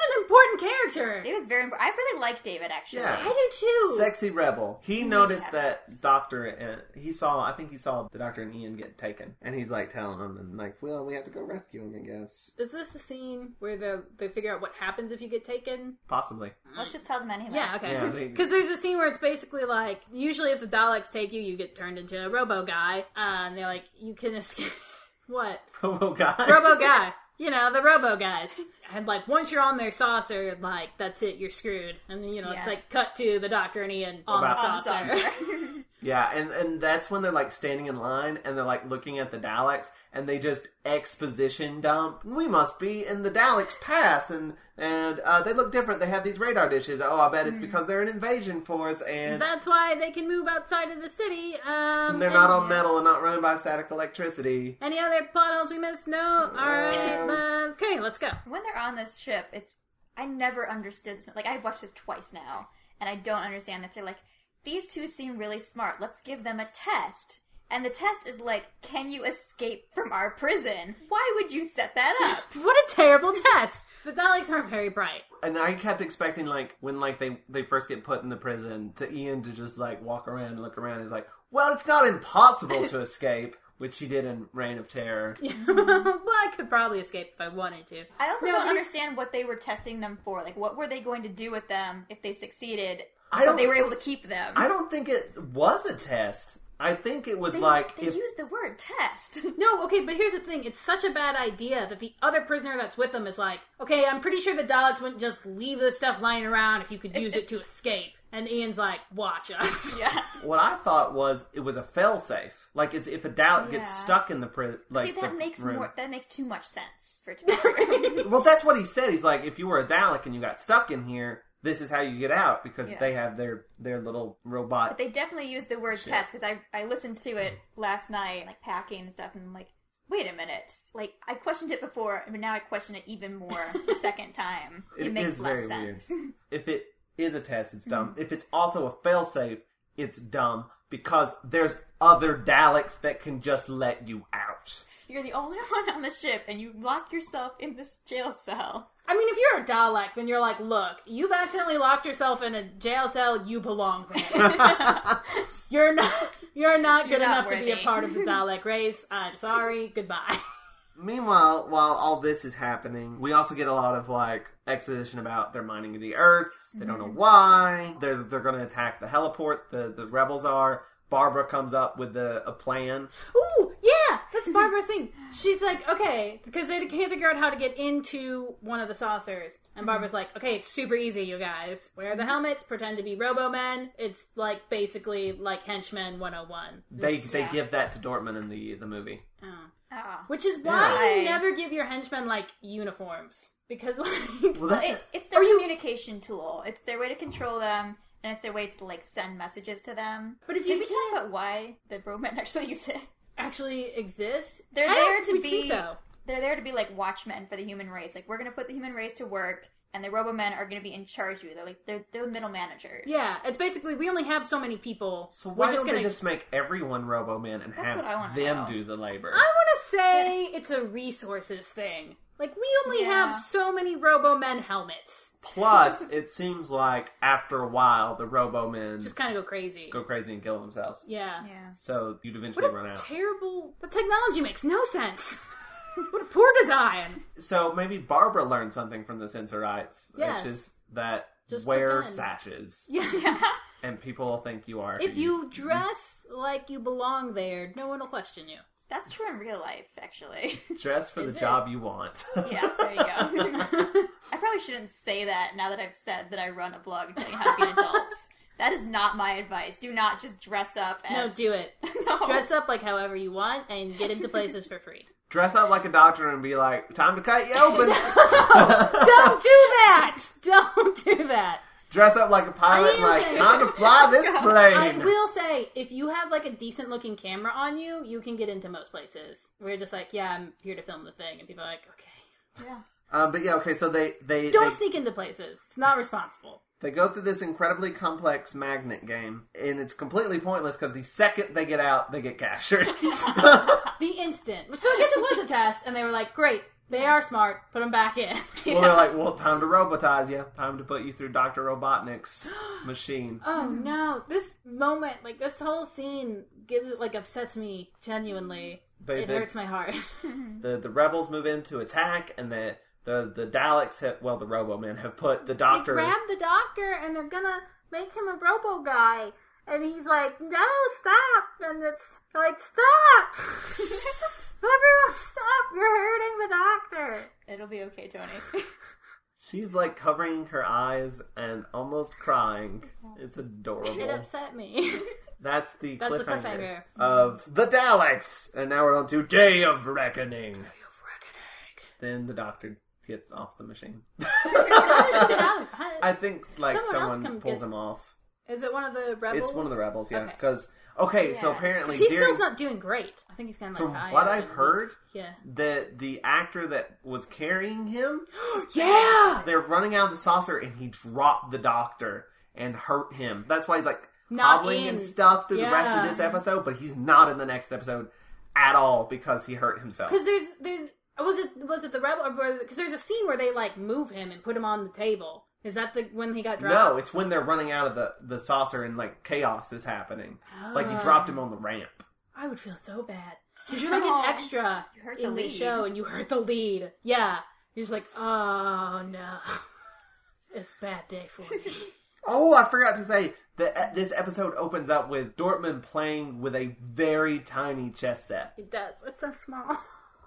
important character. David's very important. I really like David, actually. Yeah. I do too. Sexy rebel. He noticed happens. that Doctor. and he saw. I think he saw the Doctor and Ian get taken, and he's like telling him, and like, well, we have to go rescue him. I guess Is this the scene where the they figure out what happens if you get taken? possibly. Let's just tell them anyway. Yeah, okay. Yeah, Because there's a scene where it's basically like, usually if the Daleks take you, you get turned into a Robo guy, uh, and they're like, you can escape. what? Robo guy. Robo guy. You know, the Robo guys. And like, once you're on their saucer, like, that's it, you're screwed. And then, you know, Yeah. it's like, cut to the Doctor and Ian on About- the On the saucer. saucer. Yeah, and and that's when they're like standing in line and they're like looking at the Daleks and they just exposition dump. We must be in the Daleks' past and and uh, they look different. They have these radar dishes. Oh, I bet Hmm. it's because they're an invasion force and. That's why they can move outside of the city. Um, and they're not on metal and not running by static electricity. Any other plot holes we missed? No? Alright, Um, uh, okay, let's go. when they're on this ship, it's I never understood this. Like I've watched this twice now, and I don't understand that they're like these two seem really smart. Let's give them a test. And the test is like, can you escape from our prison? Why would you set that up? What a terrible test! The Daleks aren't very bright. And I kept expecting like when like they they first get put in the prison to Ian to just like walk around and look around. He's like, well, it's not impossible to escape, which he did in Reign of Terror. well, I could probably escape if I wanted to. I also No, don't but it- understand what they were testing them for. Like, what were they going to do with them if they succeeded? I don't- they were able to keep them. I don't think it was a test. I think it was They, like they if use the word test. No, okay, but here's the thing. It's such a bad idea that the other prisoner that's with them is like, okay, I'm pretty sure the Daleks wouldn't just leave this stuff lying around if you could use it to escape. And Ian's like, watch us. yeah. what I thought was it was a failsafe. Like it's if a Dalek gets stuck in the pri- like See, that makes room. more. That makes too much sense for it to be. Well, that's what he said. He's like, if you were a Dalek and you got stuck in here, this is how you get out because Yeah. they have their their little robot. But they definitely used the word Shit. test because I I listened to it last night, like packing and stuff, and I'm like, wait a minute. Like I questioned it before, but now I question it even more the second time. It, It makes is less very sense. if it is a test, it's dumb. Mm-hmm. If it's also a failsafe, it's dumb because there's other Daleks that can just let you out. You're the only one on the ship, and you lock yourself in this jail cell. I mean, if you're a Dalek, then you're like, look, you've accidentally locked yourself in a jail cell, you belong there. you're not you're not good You're not enough to be a part of the Dalek race. I'm sorry, goodbye. Meanwhile, while all this is happening, we also get a lot of like exposition about they're mining the Earth. They don't know mm-hmm. why. They're they're going to attack the heliport. The the rebels are. Barbara comes up with the, a plan. Ooh, yeah, that's Barbara's thing. She's like, okay, because they can't figure out how to get into one of the saucers. And mm-hmm. Barbara's like, okay, it's super easy, you guys. Wear the mm-hmm. helmets, pretend to be Robo-Men. It's like basically like Henchmen 101. They It's- they yeah. give that to Dortmun in the the movie. oh. Ah. Which is why Yeah. you never give your henchmen like uniforms. Because like Well, that's It, it's their Or you- communication tool. It's their way to control them, and it's their way to like send messages to them. But if Did you we talk can't- about why the Robomen actually exist? Actually exist. They're I there don't to be. so. They're there to be like watchmen for the human race. Like we're gonna put the human race to work, and the Robomen are gonna be in charge of you. They're like they're they're the middle managers. Yeah, it's basically we only have so many people. So We're why just don't gonna. they just make everyone Robo-Man and That's have what I wanna them know. do the labor? I want to say it's a resources thing. Like we only Yeah. have so many Robo-Men helmets. Plus, it seems like after a while the Robo-Men Just kind of go crazy. go crazy and kill themselves. Yeah. Yeah. So you'd eventually What a run out. terrible. The technology makes no sense. what a poor design. so maybe Barbara learned something from the Sensorites, Yes. which is that Just wear sashes Yeah. Yeah. and people think you are. If who you dress like you belong there, no one will question you. That's true in real life, actually. dress for the it? job you want. yeah, there you go. I probably shouldn't say that now that I've said that I run a blog telling you how to be adults. That is not my advice. Do not just dress up No, do it. no. Dress up like however you want and get into places for free. dress up like a doctor and be like, "Time to cut you open." Don't do that! Don't do that. Dress up like a pilot, I and am like, saying- "Time to fly this plane. I will say, if you have like a decent looking camera on you, you can get into most places. We're just like, yeah, I'm here to film the thing, and people are like, okay. Yeah. Um, but yeah, okay. So they they Don't they, sneak into places. It's not responsible. they go through this incredibly complex magnet game, and it's completely pointless because the second they get out, they get captured. The instant. So I guess it was a test, and they were like, great, they are smart. Put them back in. Well, they're like, well, time to robotize you. Time to put you through Doctor Robotnik's machine. Oh no! This moment, like this whole scene, gives it like upsets me genuinely. They, it they- hurts my heart. the the rebels move in to attack, and the the the Daleks have well, the Robo-Men have put the Doctor. They grab the doctor and they're gonna make him a robo guy, and he's like, "No, stop!" And it's like, "Stop! Everyone, stop! You're hurting the doctor." It'll be okay, Toni. She's like covering her eyes and almost crying. It's adorable. It adorable. upset me. That's the That's the cliffhanger, cliffhanger. of the Daleks, and now we're on to Day of Reckoning. Day of Reckoning. Then the Doctor gets off the machine. I think like Someone someone pulls get- him off. Is it one of the rebels? It's one of the rebels, yeah. Okay. Because okay, so Yeah. apparently He's during, still not doing great. I think he's kind of like from tired. what I've heard, Yeah. the the actor that was carrying him, Yeah. they're running out of the saucer, and he dropped the Doctor and hurt him. That's why he's like Not hobbling in. and stuff through the rest of this episode, but he's not in the next episode at all because he hurt himself. Because there's there's was it was it the rebel or was because there's a scene where they like move him and put him on the table. Is that the when he got dropped? No, it's when they're running out of the, the saucer and like chaos is happening. Like you Oh. dropped him on the ramp. I would feel so bad. Because you're like an oh, extra You hurt in the the lead. show and you hurt the lead. Yeah. You're just like, oh no. It's a bad day for me. Oh, I forgot to say that this episode opens up with Dortmun playing with a very tiny chess set. It does. It's so small.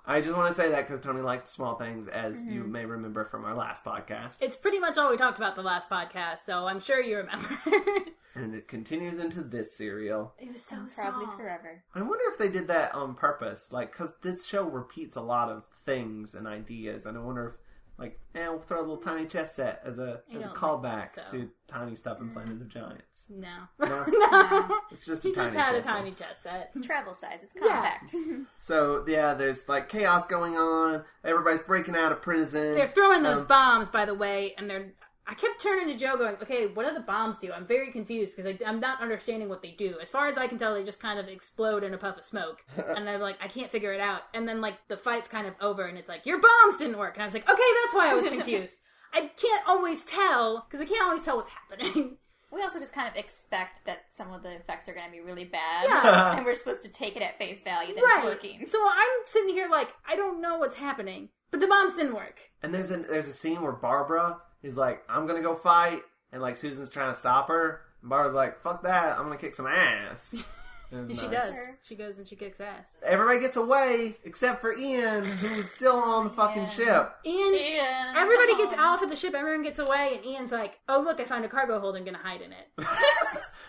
I just want to say that because Toni likes small things, as you mm-hmm. may remember from our last podcast. It's pretty much all we talked about the last podcast, so I'm sure you remember. And it continues into this serial. it was so Probably small. forever. I wonder if they did that on purpose, like, because this show repeats a lot of things and ideas, and I wonder if, like, eh, we'll throw a little tiny chess set as a I as a don't callback think so. to tiny stuff in Planet of Giants. No. No? no. It's just He a just tiny had a chess set. tiny chess set. Travel size. It's Yeah. compact. So yeah, there's like chaos going on. Everybody's breaking out of prison. They're throwing those Um, bombs, by the way, and they're. I kept turning to Joe, going, "Okay, what do the bombs do?" I'm very confused because I, I'm not understanding what they do. As far as I can tell, they just kind of explode in a puff of smoke, and I'm like, I can't figure it out. And then like the fight's kind of over, and it's like your bombs didn't work, and I was like, okay, that's why I was confused. I can't always tell because I can't always tell what's happening. we also just kind of expect that some of the effects are going to be really bad. Yeah. and we're supposed to take it at face value that right. it's working. So I'm sitting here like I don't know what's happening, but the bombs didn't work. And there's a there's a scene where Barbara is like, "I'm gonna go fight," and like Susan's trying to stop her. And Barbara's like, "Fuck that! I'm gonna kick some ass." It was And she does. She goes and she kicks ass. Everybody gets away except for Ian, who's still on the fucking Yeah. ship. Ian Yeah. Everybody gets off of the ship, everyone gets away, and Ian's like, "Oh look, I found a cargo hold. I'm gonna hide in it."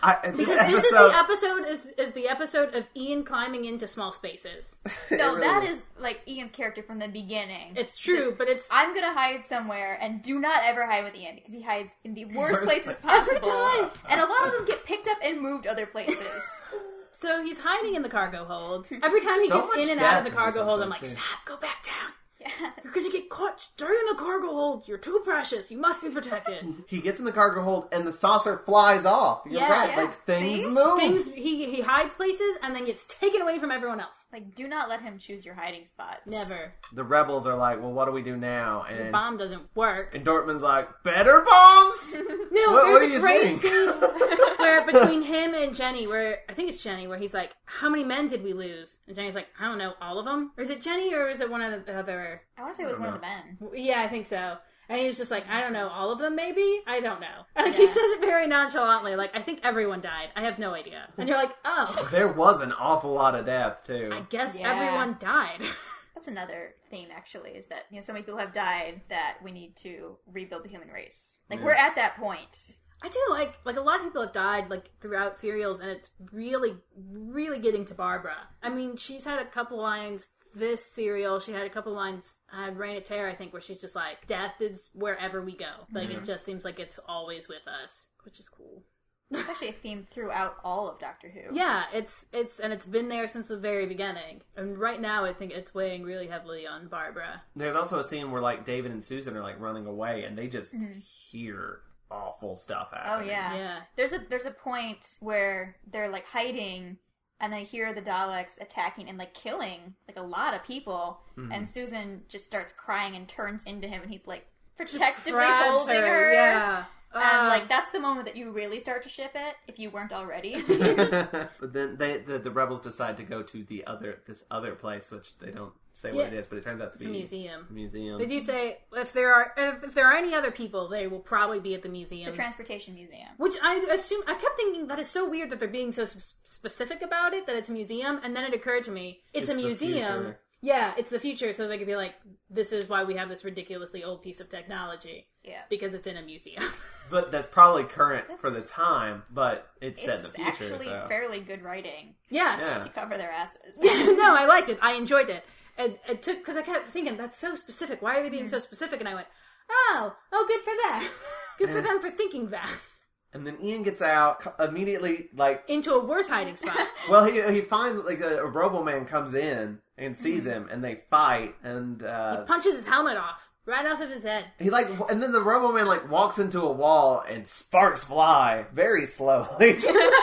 I, this Because episode, this is the episode is, is the episode of Ian climbing into small spaces. No, really that was. is like Ian's character from the beginning. It's true, but it's I'm gonna hide somewhere, and do not ever hide with Ian because he hides in the worst Worst places place. possible. Every time. And a lot of them get picked up and moved other places. So he's hiding in the cargo hold. Every time he So gets much in and out of death the in cargo hold, I'm like, episode, too. "Stop! Go back down! Yeah. You're gonna get caught. during the cargo hold. You're too precious. You must be protected." he gets in the cargo hold and the saucer flies off. You're Yeah. right, Yeah. like things See? move. Things he he hides places and then gets taken away from everyone else. Like, do not let him choose your hiding spots. Never. The rebels are like, "Well, what do we do now?" The And bomb doesn't work. and Dortmun's like, "Better bombs." No, What- what there's do a you great think? scene where between him and Jenny, where I think it's Jenny, where he's like, "How many men did we lose?" And Jenny's like, "I don't know, all of them." Or is it Jenny, or is it one of the other? I want to say it was one don't of the men. Yeah, I think so. And he's just like, "I don't know, all of them, maybe? I don't know." And like he says it very nonchalantly, like, "I think everyone died. I have no idea." And you're like, "Oh, there was an awful lot of death too. I guess Yeah. everyone died." That's another theme, actually, is that you know so many people have died that we need to rebuild the human race. Like Yeah. we're at that point. I do like like a lot of people have died like throughout serials, and it's really really getting to Barbara. I mean, she's had a couple lines this serial. She had a couple lines I had Reign of Terror, I think, where she's just like, "Death is wherever we go." Like it just seems like it's always with us, which is cool. It's actually a theme throughout all of Doctor Who. Yeah, it's it's and it's been there since the very beginning. And right now, I think it's weighing really heavily on Barbara. There's also a scene where like David and Susan are like running away and they just Mm-hmm. hear awful stuff Oh yeah. Yeah. There's a there's a point where they're like hiding and they hear the Daleks attacking and like killing like a lot of people Mm-hmm. and Susan just starts crying and turns into him and he's like protectively Grabs holding her. Yeah. And Uh, like that's the moment that you really start to ship it if you weren't already. but then they the, the rebels decide to go to the other this other place, which they don't say what Yeah. it is, but it turns out to it's be a museum. a museum. They do say if there are if, if there are any other people, they will probably be at the museum. the Transportation Museum. Which I assume I kept thinking that is so weird that they're being so s- specific about it that it's a museum, and then it occurred to me it's, It's a the museum. future. Yeah, it's the future, so they could be like, "This is why we have this ridiculously old piece of technology Yeah. because it's in a museum." But that's probably current for the time, but it's, set in the future. actually so. fairly good writing yes, Yeah. to cover their asses. no, I liked it. I enjoyed it. And it took because I kept thinking that's so specific. Why are they being so specific? And I went, "Oh, oh, good for them. good for them for thinking that." And then Ian gets out immediately, like Into a worse hiding spot. well, he he finds like a, a Roboman comes in and Mm-hmm. sees him, and they fight, and he uh, punches his helmet off right off of his head. he like, and then the Robo Man like walks into a wall, and sparks fly very slowly.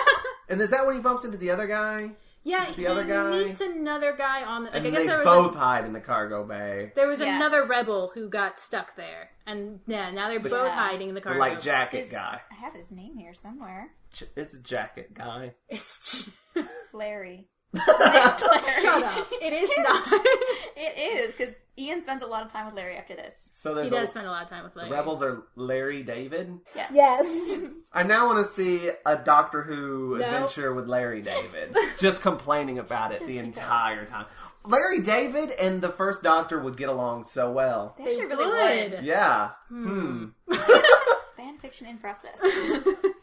and is that when he bumps into the other guy? Yeah, the he other guy? meets another guy on the. Like, And I guess they there was both a, hide in the cargo bay. there was Yes. another rebel who got stuck there, and yeah, now they're both Yeah. hiding in the The cargo. light jacket His- guy. I have his name here somewhere. J- It's jacket guy. It's Larry. shut up. It is not. it is because Ian spends a lot of time with Larry after this. So there's He there's does a, spend a lot of time with the Larry. rebels are Larry David. Yes. Yes. I now want to see a Doctor Who No. adventure with Larry David, just complaining about it Just the because. entire time. Larry David and the first Doctor would get along so well. They They actually really would. would. Yeah. Hmm. Fan fiction in process.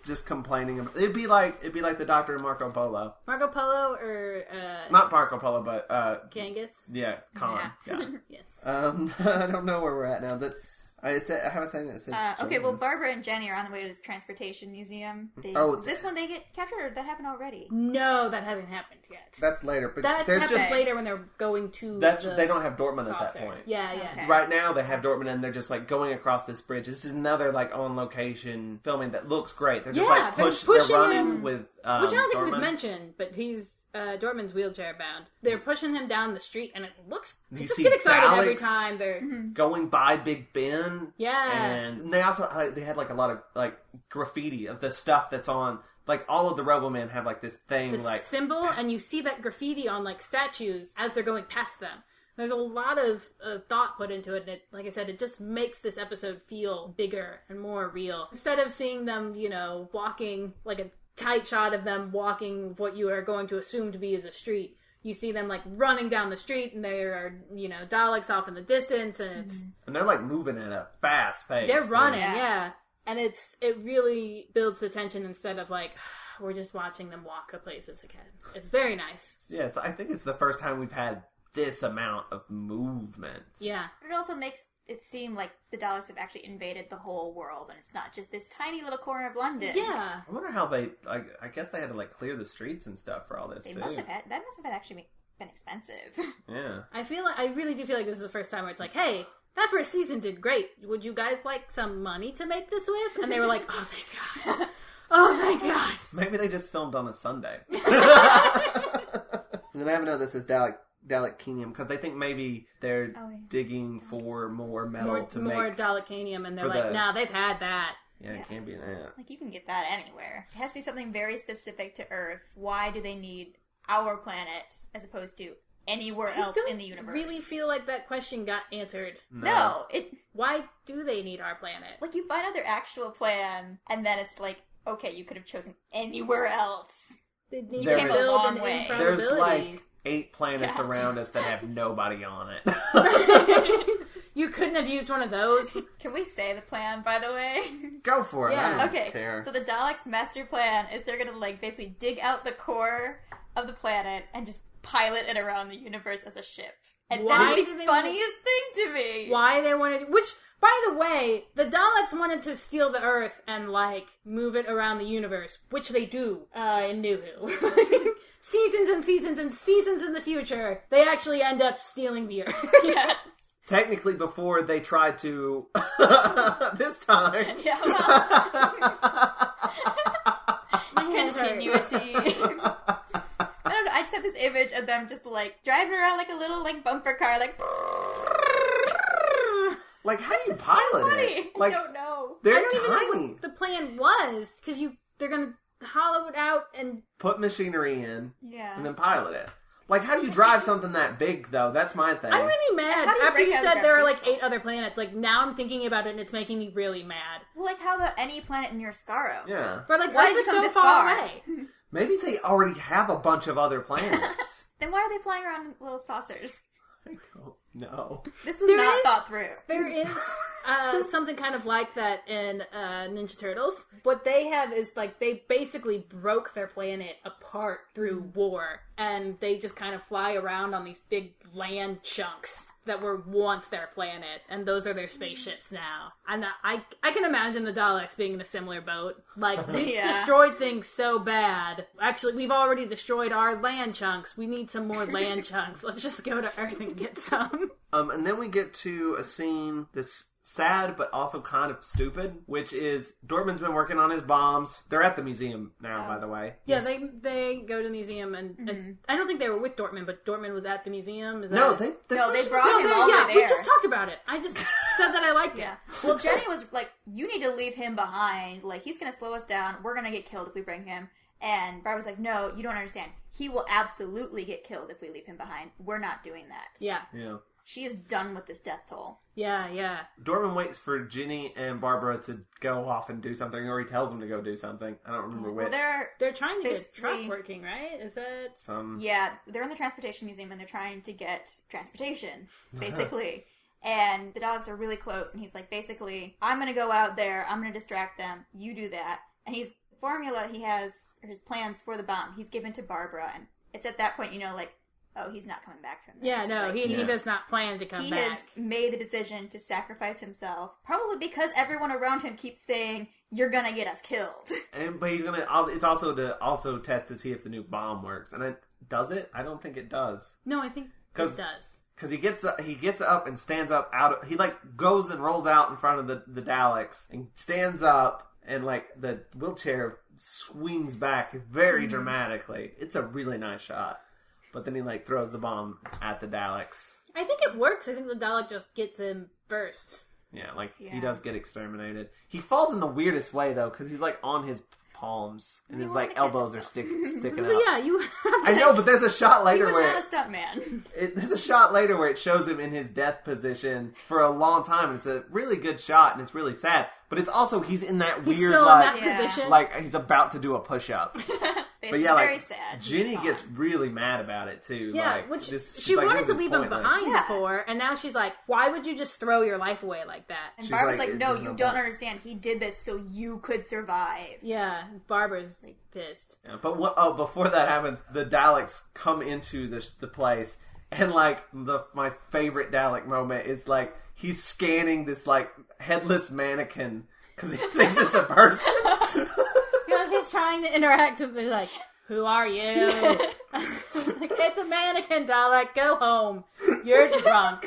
Just complaining. About, it'd be like it'd be like the Doctor and Marco Polo. Marco Polo or uh, Not Marco Polo, but uh, Kangas? yeah, Khan. Yeah. Yes. Um, I don't know where we're at now. That I said I have a saying that says. Uh, okay, well, Barbara and Jenny are on the way to this transportation museum. They, Oh, is this when they get captured, or that happened already? No, that hasn't happened yet. that's later, but That's there's just later when they're going to. that's the they don't have Dortmun at that saucer. point. Yeah, yeah. Okay. Right now they have Dortmun and they're just like going across this bridge. This is another like on location filming that looks great. They're just Yeah, like they're push, they're running him- with um, Which I don't think Dortmun. we've mentioned, but he's uh, Dortmun's wheelchair bound. They're pushing him down the street, and it looks. You just see get excited every time they're. going by Big Ben. Yeah. and they also like, they had like a lot of like graffiti of the stuff that's on. Like all of the Robomen have like this thing the like symbol, and you see that graffiti on like statues as they're going past them. There's a lot of uh, thought put into it, and it, like I said, it just makes this episode feel bigger and more real. Instead of seeing them, you know, walking like a tight shot of them walking what you are going to assume to be is a street, you see them like running down the street, and there are you know Daleks off in the distance, and it's mm-hmm. and they're like moving at a fast pace. they're too. running, Yeah. yeah. And it's it really builds the tension instead of like we're just watching them walk to places again. It's very nice. Yeah, it's, I think it's the first time we've had this amount of movement. Yeah. It also makes it seemed like the Daleks have actually invaded the whole world, and it's not just this tiny little corner of London. Yeah. I wonder how they. Like, I guess they had to like clear the streets and stuff for all this They too. must have had that. Must have had actually been expensive. Yeah. I feel like I really do feel like this is the first time where it's like, hey, that first season did great. Would you guys like some money to make this with? And they were like, oh thank God. Oh thank God. Maybe they just filmed on a Sunday. and then I have a note that says Dalek Dalekanium because they think maybe they're Oh, yeah. digging for more metal More, to more make. Dalekanium and they're like, the- nah, they've had that. yeah, it can't be that. like you can get that anywhere. It has to be something very specific to Earth. Why do they need our planet as opposed to anywhere I else don't in the universe? really feel like that question got answered. no. It Why do they need our planet? like you find out their actual plan, and then it's like, okay, you could have chosen anywhere else. They need There to is- build Long an way. There's like eight planets Yeah. around us that have nobody on it. you couldn't have used one of those. Can we say the plan, by the way? Go for it. I Yeah. don't okay, care. so the Daleks' master plan is they're gonna like basically dig out the core of the planet and just pilot it around the universe as a ship. And Why that is the they funniest thing to me. Why they wanted, to... which by the way, the Daleks wanted to steal the Earth and like move it around the universe, which they do uh, in New Who. seasons and seasons and seasons in the future, they actually end up stealing the Earth. Yes. Technically, before they tried to this time. Yeah. My head hurts. Continuity. I don't know. I just have this image of them just like driving around like a little like bumper car, like. like, how do you pilot Funny. it? Like, I don't know. they're I don't even know what the plan was because you they're gonna hollow it out and Put machinery in Yeah. and then pilot it. Like, how do you drive something that big, though? That's my thing. I'm really mad How do you after break you out said there are like gravitational? eight other planets. Like now I'm thinking about it and it's making me really mad. Well, like how about any planet near Skaro? yeah. But like Why Earth did is you so this far far? away. Maybe they already have a bunch of other planets. Then why are they flying around in little saucers? I don't know. This was There not is- thought through. There is uh, something kind of like that in uh, Ninja Turtles. What they have is like they basically broke their planet apart through war, and they just kind of fly around on these big land chunks that were once their planet, and those are their spaceships now. And I, I can imagine the Daleks being in a similar boat. Like we Yeah. destroyed things so bad. Actually, we've already destroyed our land chunks. We need some more land chunks. Let's just go to Earth and get some. Um, and then we get to a scene that's sad but also kind of stupid, which is Dortmun's been working on his bombs. They're at the museum now, by the way. Yeah, they they go to the museum, and, Mm-hmm. and I don't think they were with Dortmun, but Dortmun was at the museum. Is that No, they they No, they brought No, him they- all the yeah, way we just talked about it. I just said that I liked Yeah. it. Well, Jenny was like, "You need to leave him behind. Like he's gonna slow us down. We're gonna get killed if we bring him." And Barbara's like, "No, you don't understand. He will absolutely get killed if we leave him behind. We're not doing that." Yeah, Yeah. She is done with this death toll. Yeah, yeah. Dortmun waits for Jenny and Barbara to go off and do something, or he tells them to go do something. I don't remember Well, which. they're They're trying to get Basically- truck working, right? Is that Some yeah, they're in the transportation museum and they're trying to get transportation, basically. and the dogs are really close, and he's like, basically, I'm gonna go out there, I'm gonna distract them, you do that. And he's formula he has, or his plans for the bomb, he's given to Barbara, and it's at that point you know, like, oh, he's not coming back from this. Yeah, no, Like, he, he does not plan to come he back. has made the decision to sacrifice himself, probably because everyone around him keeps saying, "You're gonna get us killed." And but he's gonna. al- It's also to also test to see if the new bomb works. And it does it. I don't think it does. No, I think 'Cause- it does. Because he gets up, he gets up and stands up out. Of, he like goes and rolls out in front of the the Daleks and stands up and like the wheelchair swings back very mm-hmm. dramatically. It's a really nice shot. But then he like throws the bomb at the Daleks. I think it works. I think the Dalek just gets him first. Yeah, like he does get exterminated. He falls in the weirdest way though, because he's like on his palms and He his like elbows are stick, sticking So out. yeah, you have I know, but there's a shot later he later was where not a stuntman. it, there's a shot later where it shows him in his death position for a long time, and it's a really good shot, and it's really sad. But it's also he's in that he's weird still like in that Yeah. position. like he's about to do a push up. But yeah, very like sad. He's Jenny gone. gets really mad about it too. yeah, like, which just- she's she like, wanted to is leave him behind Yeah. before, and now she's like, "Why would you just throw your life away like that?" And She's Barbara's like, like, "No, you no don't point." understand. He did this so you could survive." Yeah, Barbara's like pissed. Yeah, but what, oh, before that happens, the Daleks come into the the place, and like the my favorite Dalek moment is like he's scanning this like headless mannequin because he thinks it's a person. Because he's trying to interact with her, like, "Who are you?" like, it's a mannequin, Dalek. Go home. You're drunk.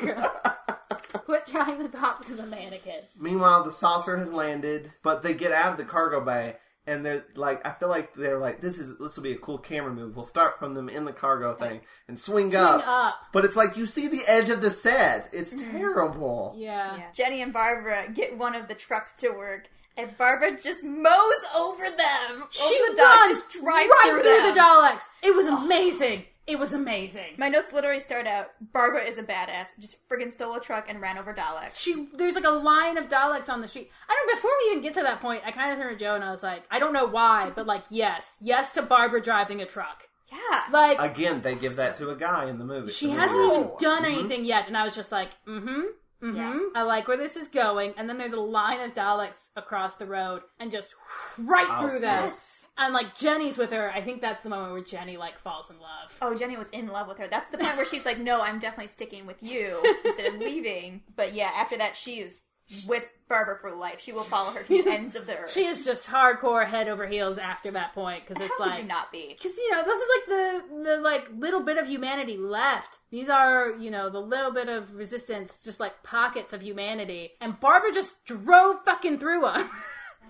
Quit trying to talk to the mannequin. Meanwhile, the saucer has landed, but they get out of the cargo bay. And they're like, I feel like they're like, this is this will be a cool camera move. We'll start from them in the cargo thing and swing, Swing up. up. But it's like you see the edge of the set. It's mm-hmm. terrible. Yeah. Yeah. Jenny and Barbara get one of the trucks to work, and Barbara just mows over them. She over the dogs, runs just drives right through, through them. the Daleks. It was amazing. It was amazing. My notes literally start out: Barbara is a badass. Just friggin' stole a truck and ran over Daleks. She there's like a line of Daleks on the street. I don't. Before we even get to that point, I kind of turned to Joe and I was like, I don't know why, but like, yes, yes to Barbara driving a truck. yeah. Like Again, they give that to a guy in the movie. she the movie. hasn't No. even done Mhm. anything yet, and I was just like, mm-hmm. Mm-hmm. Yeah. I like where this is going. And then there's a line of Daleks across the road and just right Oh, through them. yes. And like Jenny's with her. I think that's the moment where Jenny like falls in love. Oh, Jenny was in love with her. That's the point where she's like, "No, I'm definitely sticking with you instead of leaving." But yeah, after that, she's with Barbara for life. She will follow her to the ends of the earth. She is just hardcore head over heels after that point because it's How could like you not be? Because you know, this is like the the like little bit of humanity left. These are you know the little bit of resistance, just like pockets of humanity. And Barbara just drove fucking through them.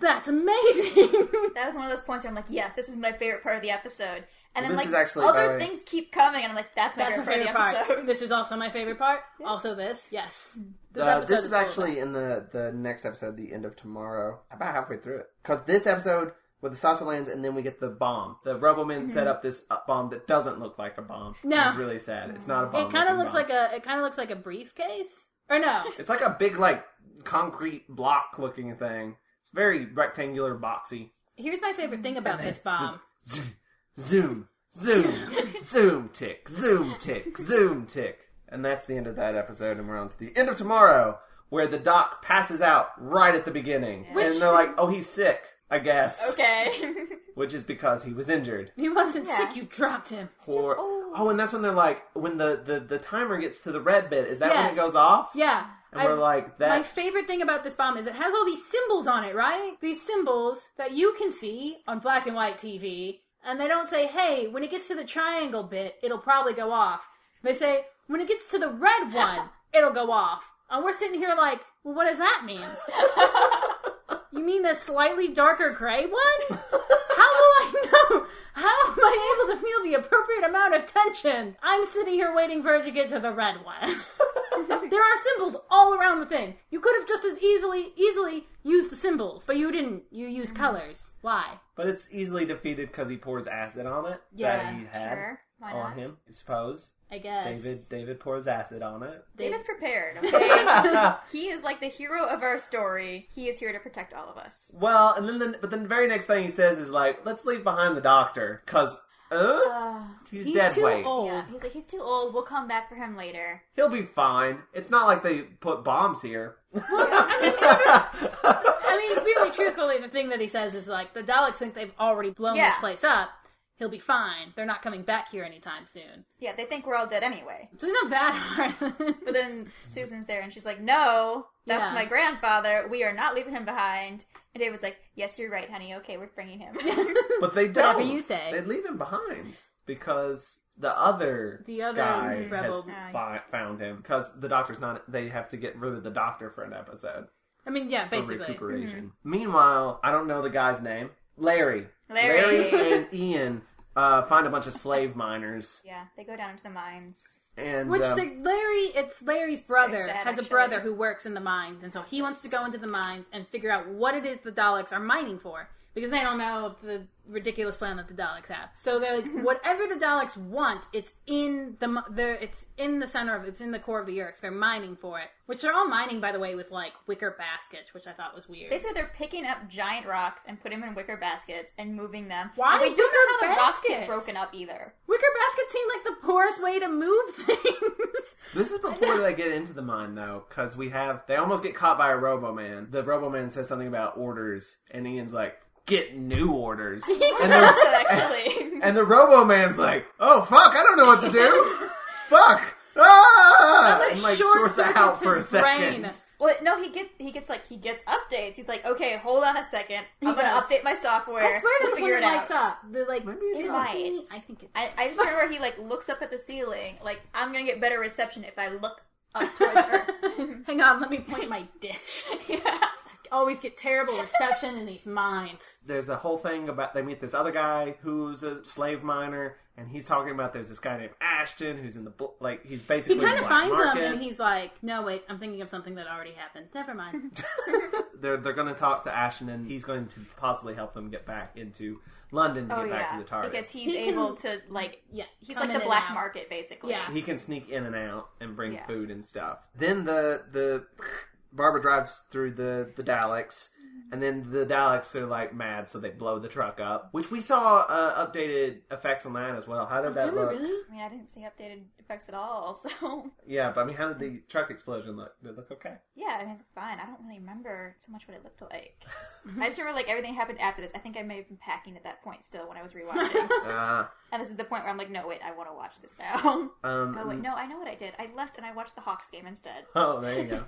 That's amazing. That was one of those points where I'm like, "Yes, this is my favorite part of the episode." And Well, then this like is actually, by the other way- things keep coming, and I'm like, "That's my That's favorite, favorite part of part. the episode." This is also my favorite part. Also, this yes. This, Uh, this is full of actually in the the next episode, the end of tomorrow. About halfway through it, because this episode with the saucer lands, and then we get the bomb. The Rebelmen set up this uh, bomb that doesn't look like a bomb. No. it's really sad. It's not a bomb. It kind of looks bomb. like a. It kind of looks like a briefcase. Or no? It's like a big like concrete block looking thing. It's very rectangular, boxy. Here's my favorite thing about this bomb. Zoom, zoom, zoom, zoom, tick, zoom, tick, zoom, tick. And that's the end of that episode, and we're on to the end of tomorrow, where the doc passes out right at the beginning. Which- And they're like, oh, he's sick, I guess. okay. Which is because he was injured. He wasn't Yeah. sick. You dropped him. Or, old. oh, and that's when they're like, when the, the, the timer gets to the red bit, is that when it goes off? Yeah. And I- we're like, that. My favorite thing about this bomb is it has all these symbols on it, right? These symbols that you can see on black and white TV, and they don't say, hey, when it gets to the triangle bit, it'll probably go off. They say, when it gets to the red one, it'll go off. And we're sitting here like, well, what does that mean? You mean the slightly darker gray one? How will I know? How am I able to feel the appropriate amount of tension? I'm sitting here waiting for it to get to the red one. there are symbols all around the thing. You could have just as easily easily used the symbols, but you didn't. You used colors. Why? But it's easily defeated because he pours acid on it Yeah, that he had Sure. Why on not? him. I suppose I guess David David pours acid on it. David's prepared, okay? he is like the hero of our story. He is here to protect all of us. well, and then the, but then the very next thing he says is like, "Let's leave behind the doctor because uh, Uh, he's, he's dead too weight. old. yeah, he's like, he's too old. We'll come back for him later. He'll be fine. It's not like they put bombs here." I mean, really, truthfully, the thing that he says is like the Daleks think they've already blown Yeah. this place up. He'll be fine. They're not coming back here anytime soon. Yeah, they think we're all dead anyway. So he's not that hard. But then Susan's there and she's like, no, that's Yeah. my grandfather. We are not leaving him behind. And David's like, yes, you're right, honey. Okay, we're bringing him. But they don't. Whatever you say. They'd leave him behind because the other The other guy rebel- has fi- found him because the doctor's not. They have to get rid of the doctor for an episode I mean, yeah, for basically. recuperation. Mm-hmm. Meanwhile, I don't know the guy's name. Larry. Larry. and Ian uh, find a bunch of slave miners. Yeah, they go down into the mines. and Which um, the, Larry, it's Larry's brother sad, has a brother who works in the mines, and so he wants to go into the mines and figure out what it is the Daleks are mining for because they don't know the ridiculous plan that the Daleks have. So they're like, whatever the Daleks want, it's in the mo- it's in the center of it's in the core of the earth. They're mining for it, which they're all mining by the way with like wicker baskets, which I thought was weird. Basically, they're picking up giant rocks and putting them in wicker baskets and moving them. Why And we don't know wicker how the rocks get broken up either. Wicker baskets seem like the poorest way to move things. This is before they get into the mine, though, because we have they almost get caught by a Robo Man. The Robo Man says something about orders, and Ian's like, "Get new orders." and, That's the, actually. and the Roboman's like, "Oh fuck, I don't know what to do. fuck." Ah! Like, and like short shorts out circuits for a his second. Well, no, he get he gets like he gets updates. He's like, okay, hold on a second. I'm He gonna does. update my software. I swear we'll that's figure when it it lights out. up. The like Maybe it is it lights. I think it's I, I just remember he like looks up at the ceiling. Like I'm gonna get better reception if I look up towards her. Hang on, let me point my dish. yeah. Always get terrible reception in these mines. There's a whole thing about they meet this other guy who's a slave miner, and he's talking about there's this guy named Ashton who's in the bl- like he's basically He kind of finds market. them and he's like, "No, wait, I'm thinking of something that already happened. Never mind." they're they're going to talk to Ashton, and he's going to possibly help them get back into London to Oh get back yeah, to the TARDIS. because he's He can- able to like Yeah, he's like the black market basically. Yeah. he can sneak in and out and bring Yeah. food and stuff. Then the the Barbara drives through the the Daleks, and then the Daleks are like mad, so they blow the truck up. Which we saw uh, updated effects on that as well. How did that Do we look? really? I mean, I didn't see updated effects at all, so Yeah, but I mean, how did the truck explosion look? Did it look okay? yeah, I mean, fine. I don't really remember so much what it looked like. I just remember like everything happened after this. I think I may have been packing at that point still when I was rewatching, Uh, and this is the point where I'm like, no, wait, I want to watch this now. um, Oh wait, no, I know what I did. I left and I watched the Hawks game instead. Oh, there you go.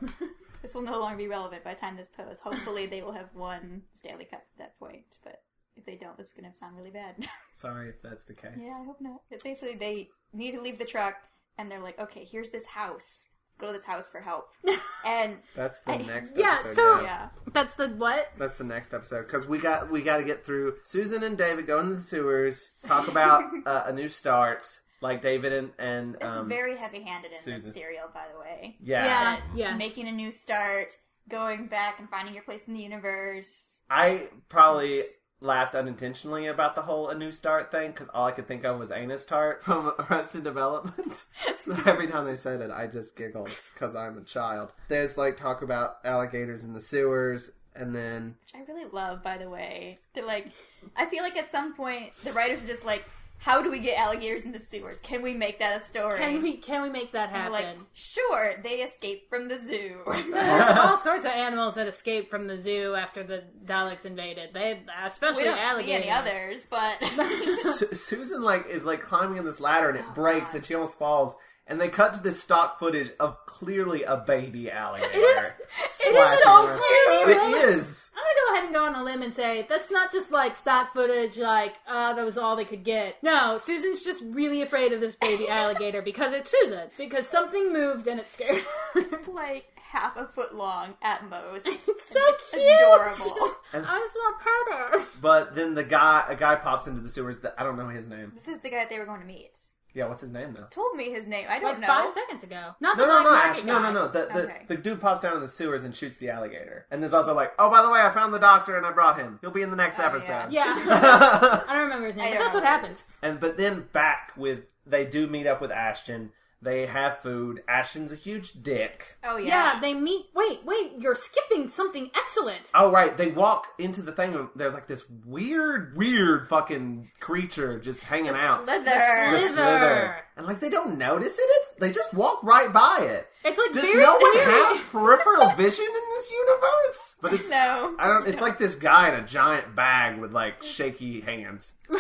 This will no longer be relevant by the time this posts. Hopefully, they will have won Stanley Cup at that point. But if they don't, this is going to sound really bad. Sorry if that's the case. yeah, I hope not. But basically, they need to leave the truck, and they're like, "Okay, here's this house. Let's go to this house for help." And That's the I- next yeah, episode. so- yeah, That's the what? That's the next episode because we got we got to get through Susan and David go into the sewers, talk about uh, a new start, like David and and it's um, very heavy-handed in Susan. this serial, by the way. yeah. Yeah, yeah. Making a new start, going back and finding your place in the universe. I probably laughed unintentionally about the whole a new start thing because all I could think of was anus tart from Arrested Development. so every time they said it, I just giggled because I'm a child. There's like talk about alligators in the sewers, and then which I really love, by the way. They're like, I feel like at some point the writers are just like, how do we get alligators in the sewers? Can we make that a story? Can we can we make that And happen? they're like, sure, they escaped from the zoo. There's all sorts of animals that escaped from the zoo after the Daleks invaded. They, especially we don't alligators. see any others, but Su- Susan like is like climbing in this ladder and it oh, breaks and she almost falls. And they cut to this stock footage of clearly a baby alligator. It is splashing so around. cute. It is. I'm gonna go ahead and go on a limb and say that's not just like stock footage, like uh, that was all they could get. No, Susan's just really afraid of this baby alligator because it's Susan. Because something moved and it scared her. it's like half a foot long at most. It's so it's cute. adorable. And- I just want to pet her. But then the guy, a guy pops into the sewers that I don't know his name. This is the guy that they were going to meet. Yeah, what's his name though? Told me his name. I don't Like know. five seconds ago. Not No, the no, black no, market Ash. No, no, no. The, the, Okay. the dude pops down in the sewers and shoots the alligator. And there's also like, oh, by the way, I found the doctor and I brought him. He'll be in the next Oh, episode. Yeah. I don't remember his name, but that's what happens. And but then back with they do meet up with Ashton. They have food. Ashton's a huge dick. Oh Yeah. yeah. they meet. Wait, wait, you're skipping something excellent. Oh right, they walk into the thing. and There's like this weird, weird fucking creature just hanging out. Slyther. The Slyther. slither. And like they don't notice it. They just walk right by it. It's like Does very no one eerie. have peripheral vision in this universe? But it's no. I don't. It's like this guy in a giant bag with like shaky hands.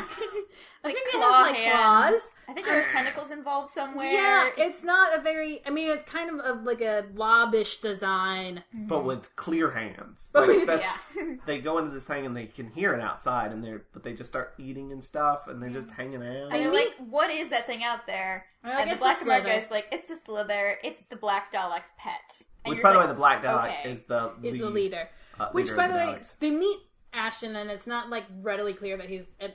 like think it claw has, like, hands. claws. I think there are tentacles involved somewhere. Yeah, it's not a very. I mean, it's kind of a, like a lobbish design. but with clear hands. But Like, that's, yeah. They go into this thing and they can hear it outside, and they're but they just start eating and stuff, and they're just hanging out. And you're mean- like, what is that thing out there? We're like, and the Black the America Slyther." is like, it's the Slyther, it's the Black Dalek's pet. And Which, you're by the way, the Black Dalek okay. is the Is the leader. uh, Which, by of the way, Daleks. they meet Ashton, and it's not like readily clear that he's an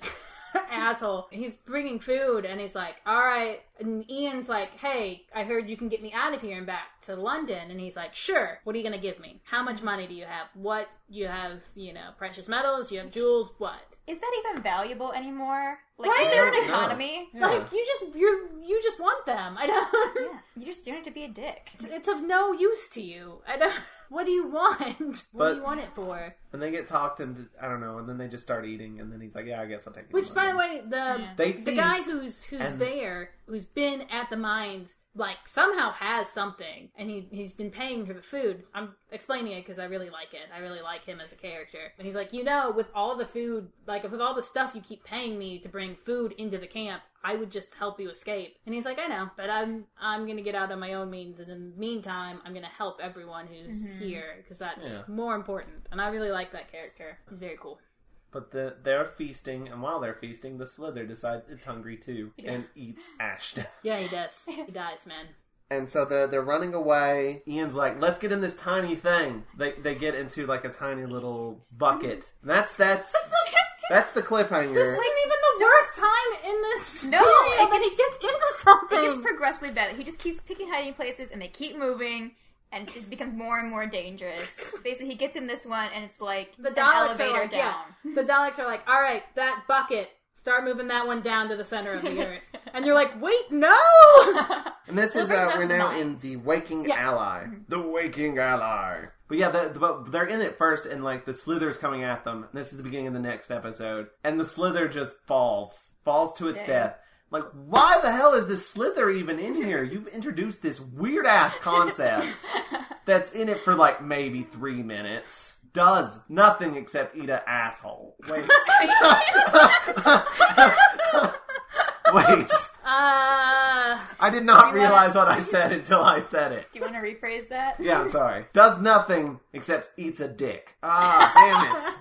asshole. He's bringing food, and he's like, "All right." And Ian's like, "Hey, I heard you can get me out of here and back to London." And he's like, "Sure. What are you gonna give me? How much money do you have? What you have? You know, precious metals. You have jewels. what? Is that even valuable anymore? Like, Right? is there I an don't know. economy? Yeah. Like you just you you just want them. I don't. Yeah, you're just doing it to be a dick. It's, it's of no use to you. I don't. What do you want? what But- do you want it for? And they get talked into I don't know, and then they just start eating, and then he's like, "Yeah, I guess I'll take." it." Which, by the way, the Yeah. They the guy feast, who's who's and- there, who's been at the mines, like somehow has something, and he he's been paying for the food. I'm explaining it because I really like it. I really like him as a character. And he's like, you know, with all the food, like with all the stuff you keep paying me to bring food into the camp, I would just help you escape. And he's like, I know, but I'm I'm gonna get out on my own means, and in the meantime, I'm gonna help everyone who's mm-hmm. here because that's Yeah. more important. And I really like that character. He's very cool. But the, they're feasting, and while they're feasting, the Slyther decides it's hungry too and eats Ashton. Yeah, he does. he dies, man. And so they're they're running away. Ian's like, "Let's get in this tiny thing." They they get into like a tiny little bucket. And that's that's that's the cliffhanger. This isn't even the worst time in this No, serial it that he gets- gets into something. It gets progressively better. He just keeps picking hiding places, and they keep moving, and it just becomes more and more dangerous. Basically, he gets in this one, and it's like the an Daleks elevator are like, down. yeah. The Daleks are like, all right, that bucket, start moving that one down to the center of the earth, and you're like, wait, no. And this Well, is uh, we're now mines. in the Waking Yeah. Ally. The Waking Ally. But yeah, the, the, but they're in it first, and like the Slyther's coming at them. This is the beginning of the next episode, and the Slyther just falls, falls to its Dang. death. Like, why the hell is this Slyther even in here? You've introduced this weird ass concept that's in it for like maybe three minutes. Does nothing except eat a asshole. Wait. Wait. Uh, I did not You wanna- realize what I said until I said it. Do you want to rephrase that? Yeah, sorry. Does nothing except eats a dick. Ah, damn it.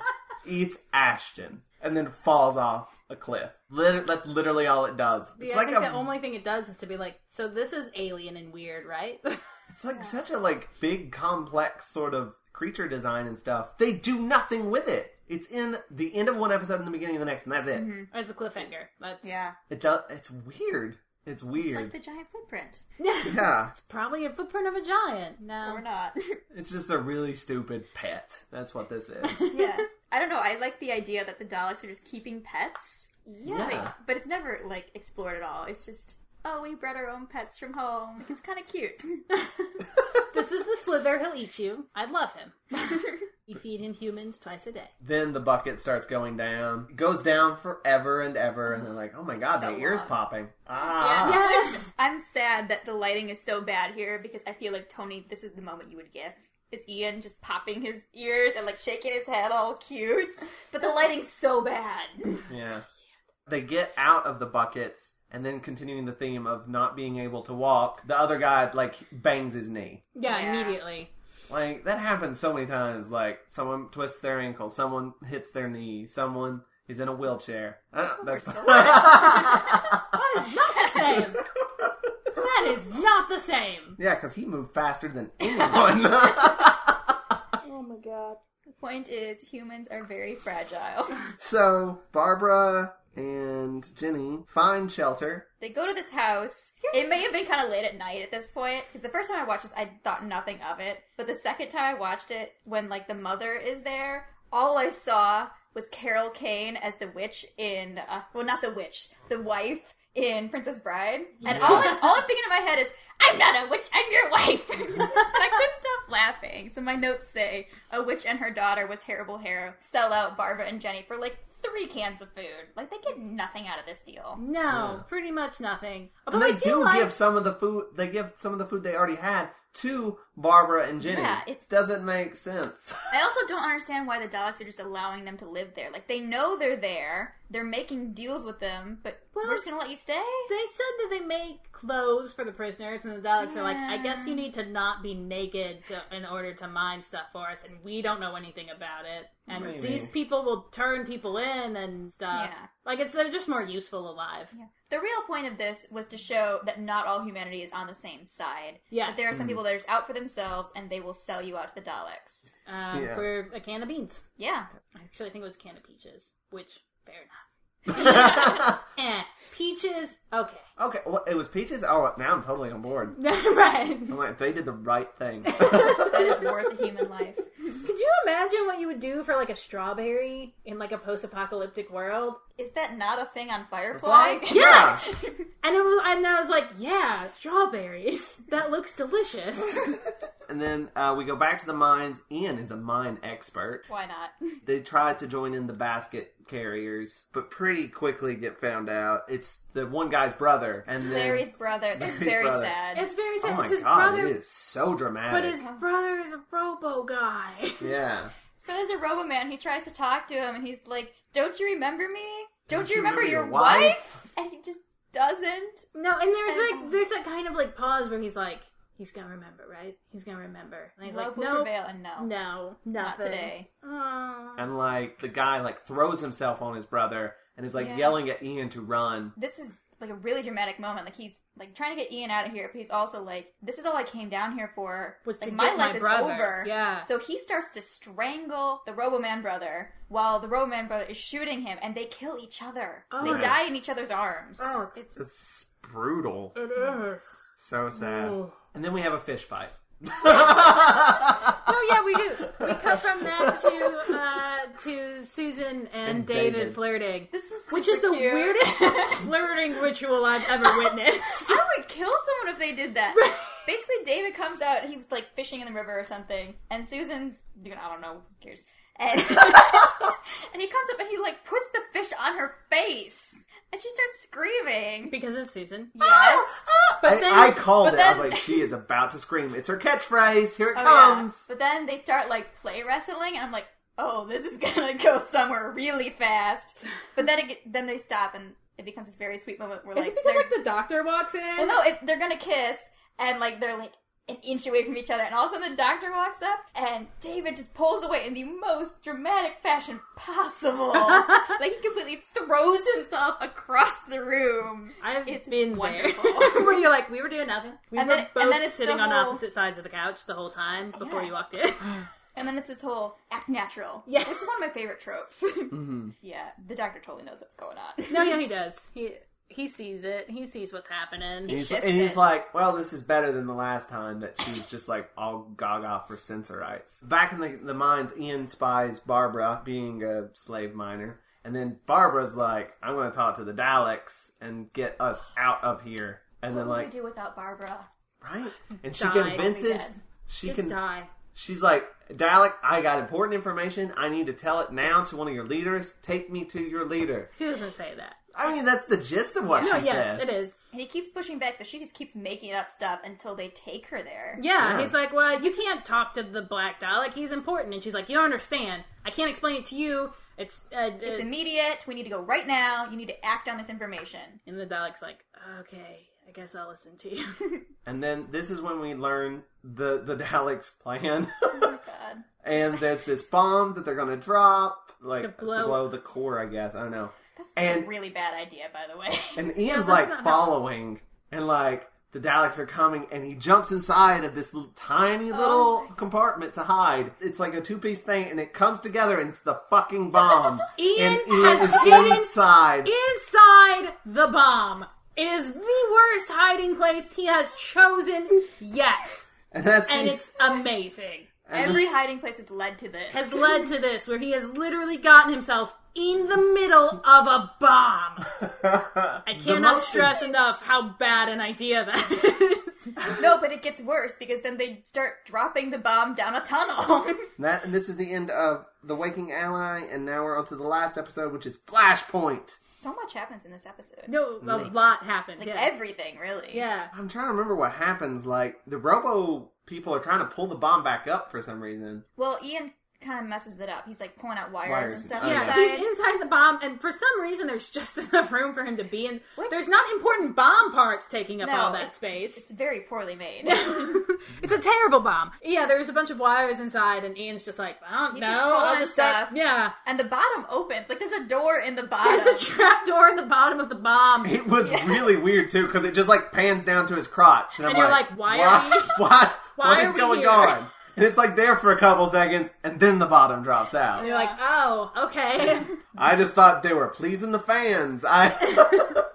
Eats Ashton. And then falls off a cliff. Lit- that's literally all it does. It's yeah, like I think a, the only thing it does is to be like, so this is alien and weird, right? it's like such a like big complex sort of creature design and stuff. They do nothing with it. It's in the end of one episode and the beginning of the next, and that's it. Mm-hmm. it's a cliffhanger. That's Yeah. It does. It's weird. It's It's weird. like the giant footprint. yeah. yeah, It's probably a footprint of a giant. No, Or not. it's just a really stupid pet. That's what this is. yeah. I don't know. I like the idea that the Daleks are just keeping pets. yeah. Yeah. But it's never, like, explored at all. It's just, oh, we brought our own pets from home. It's kind of cute. This is the Slyther. He'll eat you. I'd love him. you feed him humans twice a day. then the bucket starts going down. It goes down forever and ever, and they're like, "Oh my god, So my ears long. popping!" Ah, Yeah. which I'm sad that the lighting is so bad here because I feel like Toni, this is the moment you would give. Is Ian just popping his ears and like shaking his head all cute? But the lighting's so bad. yeah. They get out of the buckets, and then continuing the theme of not being able to walk, the other guy like bangs his knee. Yeah, Yeah. immediately. Like that happens so many times. Like someone twists their ankle, someone hits their knee, someone is in a wheelchair. I don't, ah, that's so That is not the same. That is not the same. yeah, because he moved faster than anyone. Oh my god. The point is, humans are very fragile. So Barbara and Jenny find shelter. They go to this house. It may have been kind of late at night at this point because the first time I watched this, I thought nothing of it. But the second time I watched it, when like the mother is there, all I saw was Carol Kane as the witch in, uh, well, not the witch, the wife in Princess Bride, and all, I'm, all I'm thinking in my head is, "I'm not a witch, I'm your wife." I couldn't stop laughing. So my notes say, "A witch and her daughter with terrible hair sell out Barbara and Jenny for like." Three cans of food. Like they get nothing out of this deal. No, Yeah. pretty much nothing. And they I do, do like give some of the food. They give some of the food they already had to Barbara and Jenny. Yeah, it's- doesn't make sense. I also don't understand why the Daleks are just allowing them to live there. Like they know they're there, they're making deals with them, but Well, we're just gonna let you stay. They said that they make clothes for the prisoners, and the Daleks are like, I guess you need to not be naked to, in order to mine stuff for us, and we don't know anything about it. And Maybe. these people will turn people in and stuff. Yeah. Like it's they're just more useful alive. Yeah. The real point of this was to show that not all humanity is on the same side. Yeah. That there are some people that are just out for themselves and they will sell you out to the Daleks. Um, Yeah. For a can of beans. Yeah. Actually, I think it was a can of peaches, which fair enough. Eh, peaches, okay. well, it was peaches. Oh, now I'm totally on board. right. I'm like, they did the right thing. That is worth a human life. Could you imagine what you would do for like a strawberry in like a post-apocalyptic world? Is that not a thing on Firefly? Why? Yes. And it was, and I was like, yeah, strawberries. That looks delicious. and then uh, we go back to the mines. Ian is a mine expert. Why not? They tried to join in the basket carriers, but pretty quickly get found out it's the one guy's brother. And then, Larry's brother. That's Larry's very brother. sad. It's very sad. oh my it's his god, brother, it is so dramatic. but his brother is a robo guy. yeah. But as a Robo Man, he tries to talk to him, and he's like, "Don't you remember me? Don't, you remember, your, wife? And he just doesn't. No, and there's And- like there's that kind of like pause where he's like, he's gonna remember, right? He's gonna remember, and he's Love like, no, prevail, and no, no, not today. Aw. And like the guy like throws himself on his brother and is like Yeah. yelling at Ian to run. This is like a really dramatic moment. Like he's like trying to get Ian out of here, but he's also like, "This is all I came down here for. Was like to my get life my is brother. over." Yeah. So he starts to strangle the Roboman brother while the Roboman brother is shooting him, and they kill each other. Oh. they Right. die in each other's arms. Oh, it's It's brutal. It is. So sad. Ooh. And then we have a fish fight. Oh yeah, we do. We cut from that to uh, to Susan and, And David, David. flirting, this is which is super the cute. weirdest flirting ritual I've ever witnessed. I would kill someone if they did that. Basically, David comes out. He was like fishing in the river or something, and Susan's doing I don't know, who cares. And and he comes up and he like puts the fish on her face, and she starts screaming. because it's Susan. Ah, yes. Ah. But I, then, I called but it. I was like, she is about to scream. It's her catchphrase. Here it Oh, yeah. comes. But then they start like play wrestling, and I'm like, oh, this is gonna go somewhere really fast. But then it then they stop, and it becomes this very sweet moment where is like it because like the doctor walks in? Well, no, it, they're gonna kiss, and like they're like an inch away from each other, and all of a sudden the doctor walks up, and David just pulls away in the most dramatic fashion possible. like he completely throws himself across the room. I've It's been wonderful. there. Where you're like, we were doing nothing. We And were then- and both then it's sitting the on whole- opposite sides of the couch the whole time before Yeah. you walked in. And then it's this whole act natural, Yeah. which is one of my favorite tropes. hmm yeah, the doctor totally knows what's going on. no, yeah, he does. He he sees it. He sees what's happening. And he's, and he's it. like, well, this is better than the last time that she was just like all gaga for Sensorites. Back in the, the mines, Ian spies Barbara being a slave miner. And then Barbara's like, I'm going to talk to the Daleks and get us out of here. And what then would like, we do without Barbara? right? And she Die. convinces, dead. she Just can, die. she's like, Dalek, I got important information. I need to tell it now to one of your leaders. Take me to your leader. She doesn't say that. I mean, that's the gist of what no, she yes, says. it is. And he keeps pushing back, so she just keeps making up stuff until they take her there. Yeah, Yeah. he's like, well, you can't talk to the Black Dalek. He's important. And she's like, you don't understand. I can't explain it to you. It's, uh, It's uh, immediate. We need to go right now. You need to act on this information. and the Dalek's like, okay, I guess I'll listen to you. And then this is when we learn the the Daleks' plan. Oh my god. and there's this bomb that they're gonna drop, like To to blow- blow, the core, I guess. I don't know. That's And- a really bad idea, by the way. And Ian's that's like how- following, and like the Daleks are coming, and he jumps inside of this little, tiny oh little compartment to hide. It's like a two piece thing, and it comes together, and it's the fucking bomb. Ian Ian has hidden inside. inside the bomb. It is the worst hiding place he has chosen yet. and that's And the, it's amazing. and Every hiding place has led to this. Has led to this, where he has literally gotten himself in the middle of a bomb. I cannot stress enough how bad an idea that is. no, but it gets worse because then they start dropping the bomb down a tunnel. That and this is the end of the Waking Ally, and now we're on to the last episode, which is Flashpoint. so much happens in this episode. no, a Really? lot happened. Like yeah. everything, really. yeah. I'm trying to remember what happens. Like the Robo people are trying to pull the bomb back up for some reason. Well, Ian kind of messes it up. He's like pulling out wires, Wires and and stuff. stuff. Yeah, inside. he's inside the bomb, and for some reason, there's just enough room for him to be in. Which- There's not important bomb parts taking up No, all that it's- space. It's very poorly made. it's a terrible bomb. Yeah, there's a bunch of wires inside, and Ian's just like, I don't He's know. just I'll pulling just start. stuff. Yeah, and the bottom opens. Like there's a door in the bottom. there's a trap door in the bottom of the bomb. It was Yeah. really weird too because it just like pans down to his crotch, and, I'm And you're like, like, why why? are we- Why? why is we going here? on? And it's like there for a couple seconds, and then the bottom drops out. And you're like, oh, okay. I just thought they were pleasing the fans. I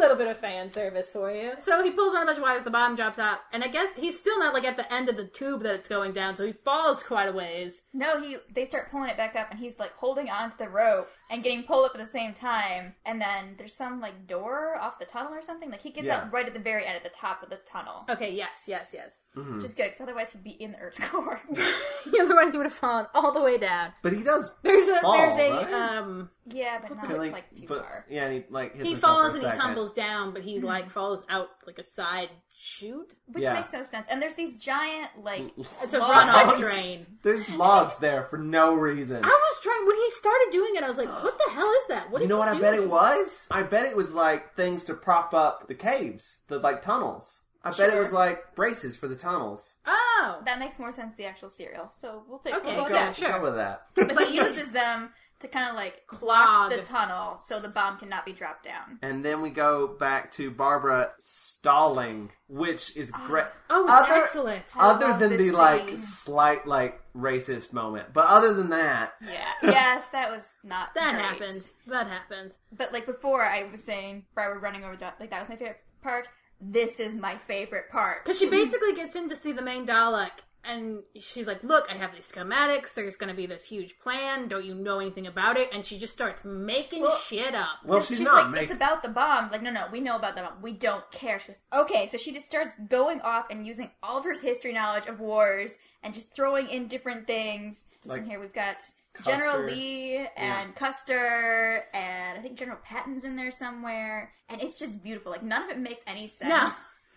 little bit of fan service for you. So he pulls on a bunch of wires, the bomb drops out, and I guess he's still not like at the end of the tube that it's going down, so he falls quite a ways. No, he they start pulling it back up, and he's like holding onto the rope and getting pulled up at the same time. And then there's some like door off the tunnel or something. Like he gets Yeah. out right at the very end, at the top of the tunnel, Okay, yes, yes, yes. Mm-hmm. which is good because otherwise he'd be in the Earth's core. Otherwise, he would have fallen all the way down. but he does. There's a Fall, there's a right? um yeah, but not Like, like too but- far. Yeah, and he like hits he himself for falls a and he second. tumbles down, but he like hmm. falls out like a side chute. Which Yeah. makes no sense. And there's these giant like It's a Logs. runoff drain. There's logs there for no reason. I was trying when he started doing it. I was like, "What the hell is that? What You is know he what I bet it was? I bet it was like things to prop up the caves, the like tunnels. I bet it was like braces for the tunnels. Oh, that makes more sense. The actual serial. So we'll take. Okay, we'll go Go, yeah, with that. sure. go with that. But he uses them to kind of like block Clog. the tunnel so the bomb cannot be dropped down. And then we go back to Barbara stalling, which is great. oh, it's Other- excellent. I other love than this the like scene. slight like racist moment, but other than that, Yeah. yes, that was not That great. happened. That happened. But like before, I was saying Barbara running over the like that was my favorite part. This is my favorite part Because she basically gets in to see the main Dalek, and she's like, "Look, I have these schematics. There's going to be this huge plan. Don't you know anything about it?" And she just starts making Well- shit up. well, she's, she's not like, making. it's about the bomb. Like, no, no, we know about the bomb. We don't care. She goes, okay. So she just starts going off and using all of her history knowledge of wars and just throwing in different things. Like Listen here, we've got Custer. General Lee and Custer, and I think General Patton's in there somewhere. And it's just beautiful. Like, none of it makes any sense. No.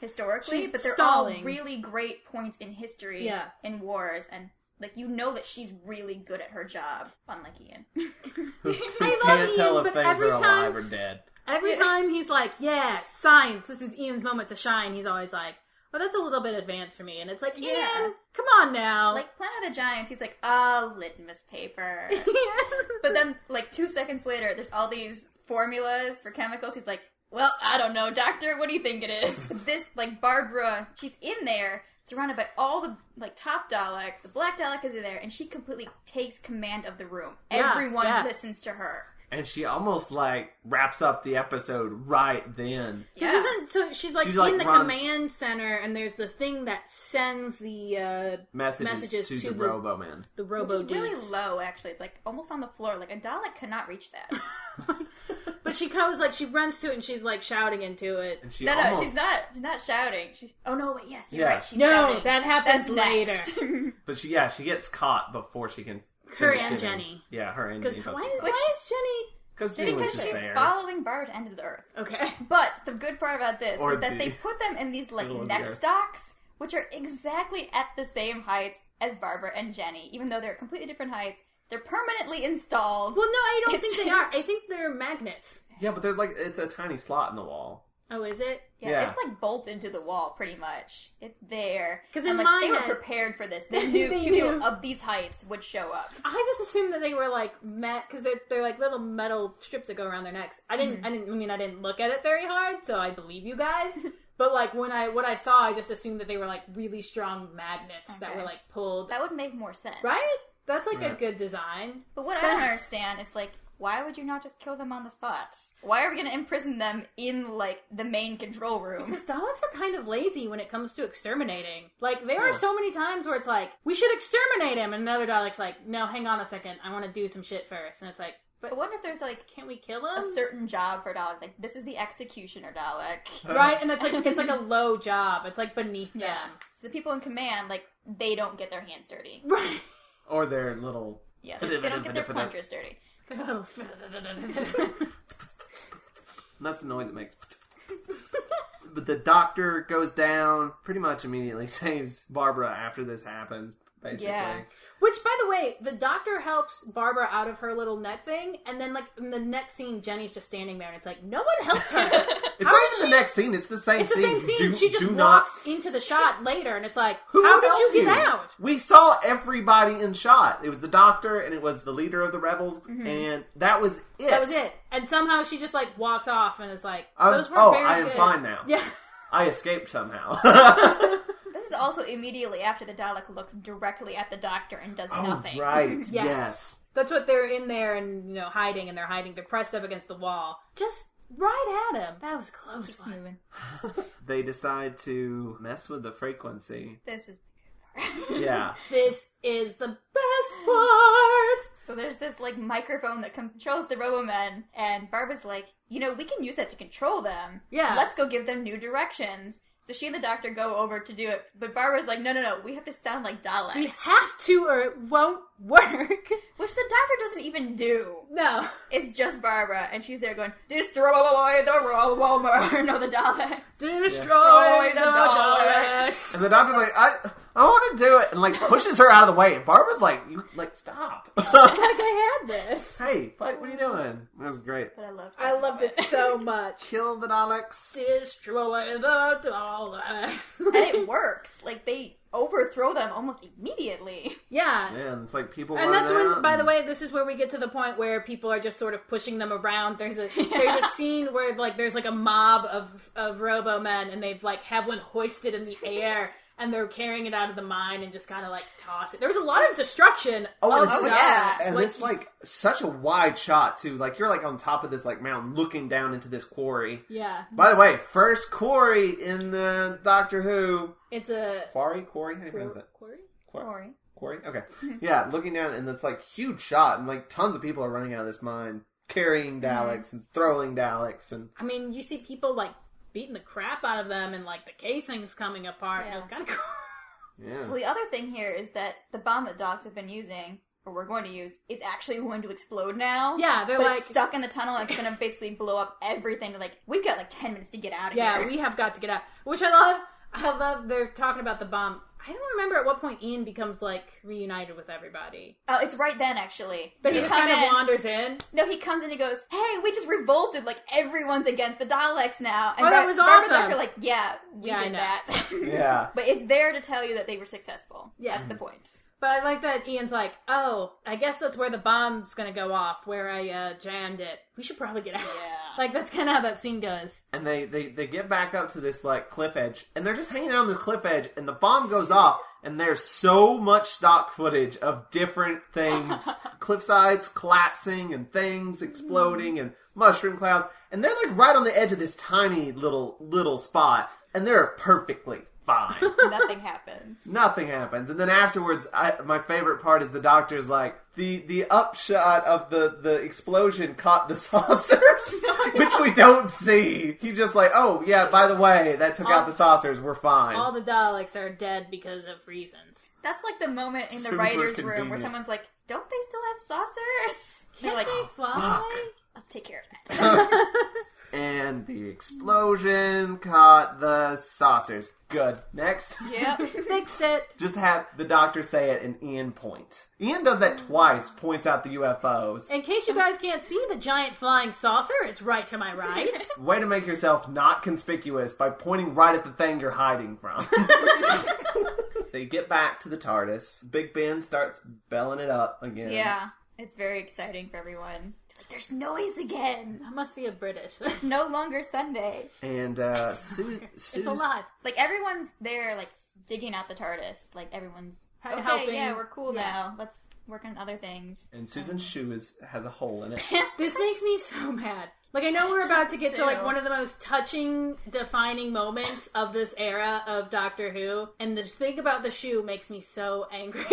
Historically, She's but they're stalling. all really great points in history Yeah. in wars, and like you know that she's really good at her job, unlike Ian. I love can't tell Ian, if but things every are time- alive or dead. Every Yeah. time he's like, "Yeah, science. This is Ian's moment to shine." He's always like, "Well, that's a little bit advanced for me." And it's like, Yeah. Ian, come on now. like Planet of the Giants, he's like, ah, litmus paper. But then, like two seconds later, there's all these formulas for chemicals. He's like, "Well, I don't know, doctor. What do you think it is?" this, like Barbara, she's in there, surrounded by all the like top Daleks. The Black Dalek is there, and she completely takes command of the room. Yeah, Everyone yeah. listens to her. And she almost like wraps up the episode right then. This isn't so. She's like She's, in like, the runs- command center, and there's the thing that sends the uh, Messages, Messages to, to the, the- Robo Man. the Which robo is really low, actually. It's like almost on the floor. Like a Dalek cannot reach that. But she goes like she runs to it, and she's like shouting into it. And she no, no, she's not. She's not shouting. She's. Oh no, wait. Yes, you're Yeah. right. She's No, shouting. that happens That's later. But she, yeah, she gets caught before she can. Her and giving- Jenny. Yeah, her and Jenny. both why, is- why is Jenny? Because Jenny because she's there. following Barbara to end the Earth. Okay. But the good part about this Or is that the- they put them in these like Middle of the neck stocks, which are exactly at the same heights as Barbara and Jenny, even though they're completely different heights. They're permanently installed. Well, no, I don't It's think they are. I think they're magnets. Yeah, but there's like it's a tiny slot in the wall. Oh, is it? yeah, yeah. it's like bolted into the wall, pretty much. It's there because in like, my they were prepared for this. They knew They two knew. people of these heights would show up. I just assumed that they were like met because they're they're like little metal strips that go around their necks. I didn't. Mm. I didn't. I mean, I didn't look at it very hard, so I believe you guys. But like when I what I saw, I just assumed that they were like really strong magnets that were like pulled. That would make more sense. right? That's like Yeah. a good design. But what I don't understand is like, why would you not just kill them on the spot? Why are we going to imprison them in like the main control room? Because Daleks are kind of lazy when it comes to exterminating. Like there are so many times where it's like, we should exterminate him, and another Dalek's like, no, hang on a second, I want to do some shit first, and it's like, but I wonder if there's like can't we kill him? a certain job for Dalek? Like this is the executioner Dalek. Uh. right, and it's like it's like a low job. It's like beneath Yeah. them. So the people in command, like they don't get their hands dirty. Right. Or their little. Yeah, they, they don't get their plungers dirty. That's the noise it makes. but the doctor goes down, pretty much immediately saves Barbara after this happens, basically. Yeah. Which, by the way, the doctor helps Barbara out of her little neck thing, and then, like, in the next scene, Jenny's just standing there, and it's like, no one helped her. It's How not even the next scene, it's the same it's the scene. same scene. Do- she just do not- walks into the shot later, and it's like, Who how did you get out? We saw everybody in shot. It was the doctor, and it was the leader of the rebels, and that was it. Mm-hmm. That was it. And somehow she just, like, walks off, and it's like, those were oh, very I am good. fine now. Yeah. I escaped somehow. This is also immediately after the Dalek looks directly at the doctor and does oh, nothing. Oh, right. Yes. yes. That's what they're in there and, you know, hiding, and they're hiding. They're pressed up against the wall. Just right at him. That was close. Keeps One. moving. They decide to mess with the frequency. This is the good part. Yeah. This is the best part. So there's this like microphone that controls the Robomen, and Barbara's like, you know, we can use that to control them. Yeah. Let's go give them new directions. So she and the doctor go over to do it, but Barbara's like, no, no, no, we have to sound like Daleks. We have to, or it won't work. Which the doctor doesn't even do. No. It's just Barbara, and she's there going, destroy the Robomen, no, the Daleks. Destroy the the Daleks. Daleks. And the doctor's like, I, I want to do it, and like pushes her out of the way. And Barbara's like, you, like, stop. like I had this. hey, what, what are you doing? That was great. But I loved I loved it so much. Kill the Daleks. Destroy the Daleks. and it works. Like, they overthrow them almost immediately. yeah. Yeah, and it's like people. And that's when, out by the way, this is where we get to the point where people are just sort of pushing them around. There's a there's a scene where like there's like a mob of of Robomen, and they've like have one hoisted in the air, and they're carrying it out of the mine and just kind of like toss it. There was a lot of destruction. Oh, and it's Oh, like, yeah. and Like- it's like such a wide shot too. Like you're like on top of this like mountain, looking down into this quarry. yeah, By the way, first quarry in the Doctor Who it's a quarry, quarry. How do you pronounce that? quarry. Quarry. Quarry. Okay. Yeah, looking down, and it's like huge shot, and like tons of people are running out of this mine, carrying Daleks mm-hmm. and throwing Daleks, and I mean, you see people like beating the crap out of them, and like the casings coming apart. And Yeah. it was kind of cool. yeah. Well, the other thing here is that the bomb that dogs have been using, or we're going to use, is actually going to explode now. Yeah, they're but like, it's stuck in the tunnel and it's going to basically blow up everything. Like, we've got like 10 minutes to get out of yeah, here. we have got to get out. Which I love. I love. They're talking about the bomb. I don't remember at what point Ian becomes like reunited with everybody, Oh, it's right then, actually. but he just Come kind of in. wanders in. No, he comes in and he goes, "Hey, we just revolted. Like everyone's against the Daleks now." And Oh, that Bar- was Barbara's awesome. after, like, "Yeah, we Yeah, did that." Yeah. but it's there to tell you that they were successful. Yeah. that's the point. But I like that Ian's like, oh, I guess that's where the bomb's gonna go off, where I uh, jammed it. We should probably get out. Yeah. Like that's kind of how that scene goes. And they, they they get back up to this like cliff edge, and they're just hanging out on this cliff edge, and the bomb goes off, and there's so much stock footage of different things, cliff sides collapsing, and things exploding, and mushroom clouds, and they're like right on the edge of this tiny little little spot, and they're perfectly fine. Nothing happens. Nothing happens, and then afterwards, I, my favorite part is the doctor's like the the upshot of the the explosion caught the saucers, oh which we don't see. He's just like, oh yeah, by the way, that took All- out the saucers. We're fine. All the Daleks are dead because of reasons. That's like the moment in the Super writers' room where someone's like, "Don't they still have saucers?" Can't They're like, they fly? fuck. "Let's take care of that." And the explosion caught the saucers. Good. Next. yep. Fixed it. Just have the doctor say it and Ian point. Ian does that twice, points out the UFOs. In case you guys can't see the giant flying saucer, it's right to my right. Way to make yourself not conspicuous by pointing right at the thing you're hiding from. they get back to the TARDIS. Big Ben starts belling it up again. Yeah. It's very exciting for everyone Like, there's noise again. That must be a British. No longer Sunday. And uh, Su- it's Susan, alive. Like everyone's there, like digging out the TARDIS. Like everyone's H- okay. helping. Yeah, we're cool Yeah. now. Let's work on other things. and Susan's shoe is has a hole in it. This makes me so mad. Like I know we're about to get to like Too. one of the most touching, defining moments of this era of Doctor Who, and the thing about the shoe makes me so angry.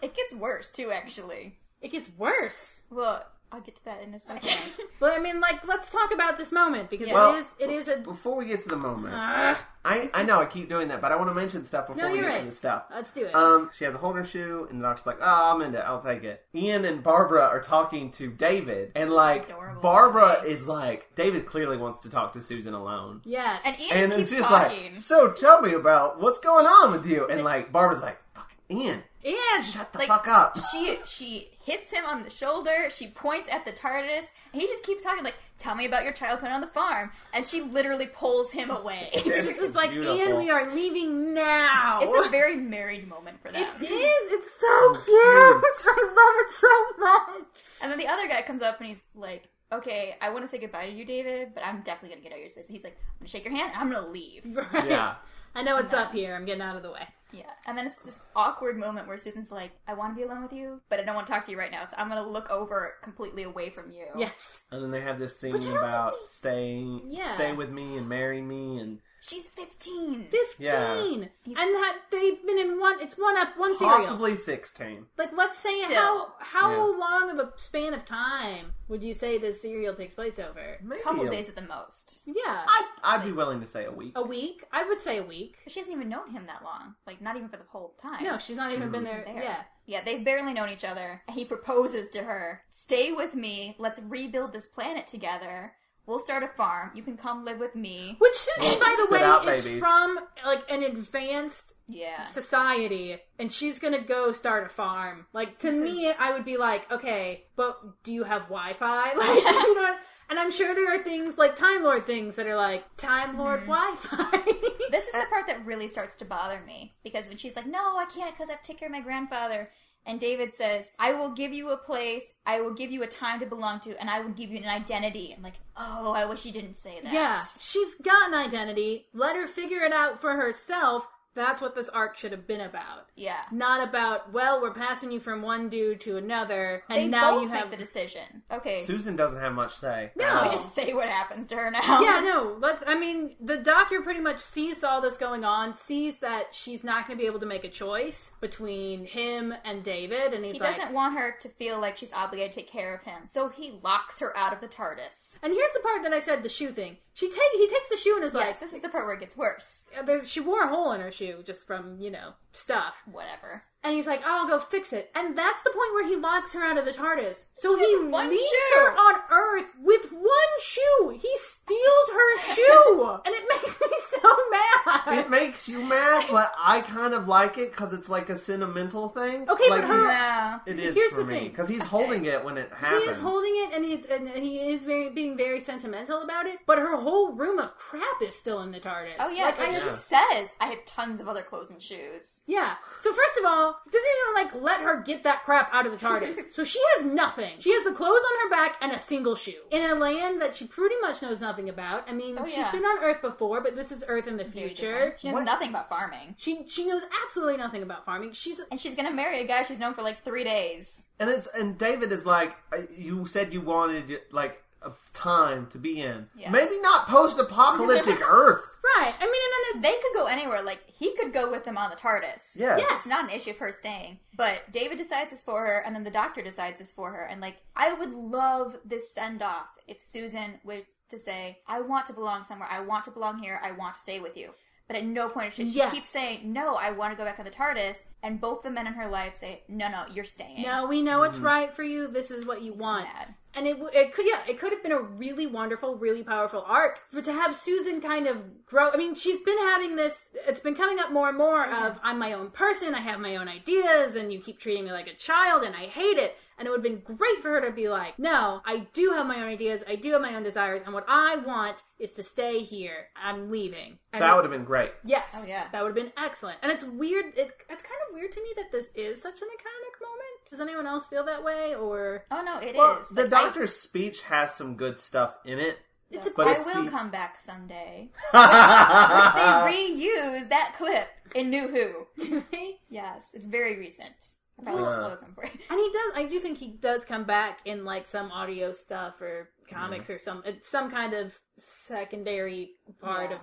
It gets worse too, actually. it gets worse. Well, I'll get to that in a second. Okay. But I mean, like, let's talk about this moment because Well, it is it is a. Before we get to the moment, Ugh. I I know I keep doing that, but I want to mention stuff before No, we get right. to the stuff. let's do it. Um, she has a hole in her shoe, and the doctor's like, "Oh, I'm into it. I'll take it." Ian and Barbara are talking to David, and like Adorable. Barbara is like, David clearly wants to talk to Susan alone, yes. And Ian and keeps it's just talking. like, "So tell me about what's going on with you." And like Barbara's like, "Fuck, Ian, Ian. shut the Like, fuck up." she she hits him on the shoulder. She points at the TARDIS, and he just keeps talking. Like, tell me about your childhood on the farm, and she literally pulls him away. She's just like, beautiful. Ian, we are leaving now. it's a very married moment for them. It is. It's so oh, cute. I love it so much. And then the other guy comes up and he's like, "Okay, I want to say goodbye to you, David, but I'm definitely gonna get out of your space." He's like, "I'm gonna shake your hand. and I'm gonna leave." Right. Yeah. I know it's up here. I'm getting out of the way. Yeah, and then it's this awkward moment where Susan's like, "I want to be alone with you, but I don't want to talk to you right now, so I'm gonna look over completely away from you." Yes. And then they have this scene But you don't about think- staying, Yeah. stay with me and marry me, and she's 15. 15. Yeah. And that they've been in one, it's one up, one serial. possibly sixteen. Like, let's say Still. how how Yeah. long of a span of time would you say this serial takes place over? Maybe A couple a- days at the most. Yeah. I'd, I'd be willing to say a week. a week? I would say a week. But she hasn't even known him that long. Like, not even for the whole time. No, she's not even mm-hmm. been there. there. Yeah. Yeah, they've barely known each other. He proposes to her, Stay with me. Let's rebuild this planet together. We'll start a farm. You can come live with me. Which Susan, Well, by the way, out is babies. from like an advanced Yeah. society, and she's gonna go start a farm. Like to This me, is- I would be like, okay, but do you have Wi-Fi? Like, you know. What? And I'm sure there are things like Time Lord things that are like Time Lord mm-hmm. Wi-Fi. This is the part that really starts to bother me. Because when she's like, No, I can't because I have to take care of my grandfather. And David says, I will give you a place, I will give you a time to belong to, and I will give you an identity. I'm like, Oh, I wish you didn't say that. yeah, she's got an identity. Let her figure it out for herself. That's what this arc should have been about. Yeah. Not about, well, we're passing you from one dude to another, and They now both you have the decision. Okay. Susan doesn't have much say. No. we just say what happens to her now. Yeah, no. Let's. I mean, the doctor pretty much sees all this going on, sees that she's not going to be able to make a choice between him and David, and he's He like, doesn't want her to feel like she's obligated to take care of him, so he locks her out of the TARDIS. And here's the part that I said the shoe thing. She take he takes the shoe and is Yes, like, this is the part where it gets worse. there's, she wore a hole in her shoe just from you know stuff. Whatever. And he's like, I'll go fix it. And that's the point where he locks her out of the TARDIS. So he leaves shoe. her on Earth with one shoe. He steals her shoe. and it makes me so mad. It makes you mad, but I kind of like it because it's like a sentimental thing. Okay, like but her- No. It is Here's for the me because he's holding it when it happens. He is holding it, and he's and he is very being very sentimental about it. But her whole room of crap is still in the TARDIS. Oh yeah, like I she Yeah. says I have tons of other clothes and shoes. yeah. So first of all, doesn't even like let her get that crap out of the TARDIS. so she has nothing. She has the clothes on her back and a single shoe in a land that she pretty much knows nothing about. I mean, Oh, she's yeah. been on Earth before, but this is Earth in the future. She knows What- nothing about farming. She she knows absolutely nothing about farming. She's And she's gonna marry a guy she's known for like three days. And it's and David is like, uh, you said you wanted like a time to be in. Yeah. Maybe not post-apocalyptic Earth. right. I mean, and then They could go anywhere. Like he could go with them on the TARDIS. Yeah. Yes. It's not an issue of her staying. But David decides this for her, and then the doctor decides this for her. And like, I would love this send off if Susan was to say, I want to belong somewhere. I want to belong here. I want to stay with you. But at no point should she Yes. keeps saying, No, I want to go back on the TARDIS. And both the men in her life say, No, no, you're staying. No, we know it's mm. right for you. This is what you want. mad. And it it could yeah, it could have been a really wonderful, really powerful arc for to have Susan kind of grow. I mean, she's been having this. It's been coming up more and more of I'm my own person. I have my own ideas, and you keep treating me like a child, and I hate it. And it would have been great for her to be like, no, I do have my own ideas, I do have my own desires, and what I want is to stay here. I'm leaving. And That would have been great. Yes. Oh, yeah. That would have been excellent. And it's weird. It, it's kind of weird to me that this is such an iconic moment. Does anyone else feel that way? Or Oh no, it is. Well, the Like, I- doctor's speech has some good stuff in it. it's a But I it's will the- come back someday. Uh, Which they reuse that clip in New Who. do they? Yes, it's very recent. I probably Yeah. spoiled some for you. And he does. I do think he does come back in like some audio stuff or comics or some uh, some kind of secondary part Yeah. of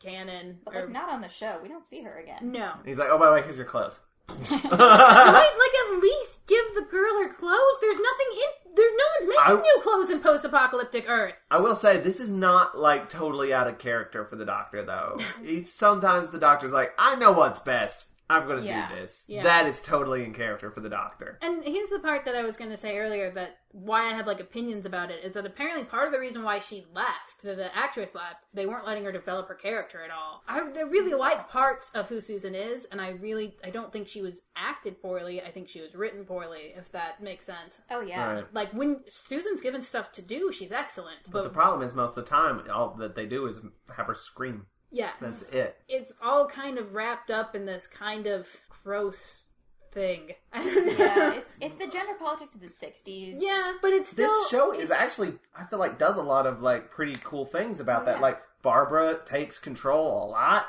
canon. But or, like not on the show. We don't see her again. no. He's like, oh, by the way, here's your clothes. right? Like at least give the girl her clothes. There's nothing in. there. no one's making I- new clothes in post-apocalyptic Earth. I will say this is not like totally out of character for the doctor though. It's sometimes the doctor's like, I know what's best. I'm going to Yeah. do this. Yeah. That is totally in character for the doctor. And here's the part that I was going to say earlier that why I have like opinions about it is that apparently part of the reason why she left, the, the actress left, they weren't letting her develop her character at all. I, I really like parts of who Susan is, and I really I don't think she was acted poorly. I think she was written poorly, if that makes sense. Oh yeah. Right. Like when Susan's given stuff to do, she's excellent. But But, the problem is most of the time, all that they do is have her scream. Yeah, That's it. it's all kind of wrapped up in this kind of gross thing. I don't know. Yeah, it's it's the gender politics of the '60s. Yeah, but it's still This show is actually, I feel like, does a lot of like pretty cool things about Oh, that. yeah. Like Barbara takes control a lot.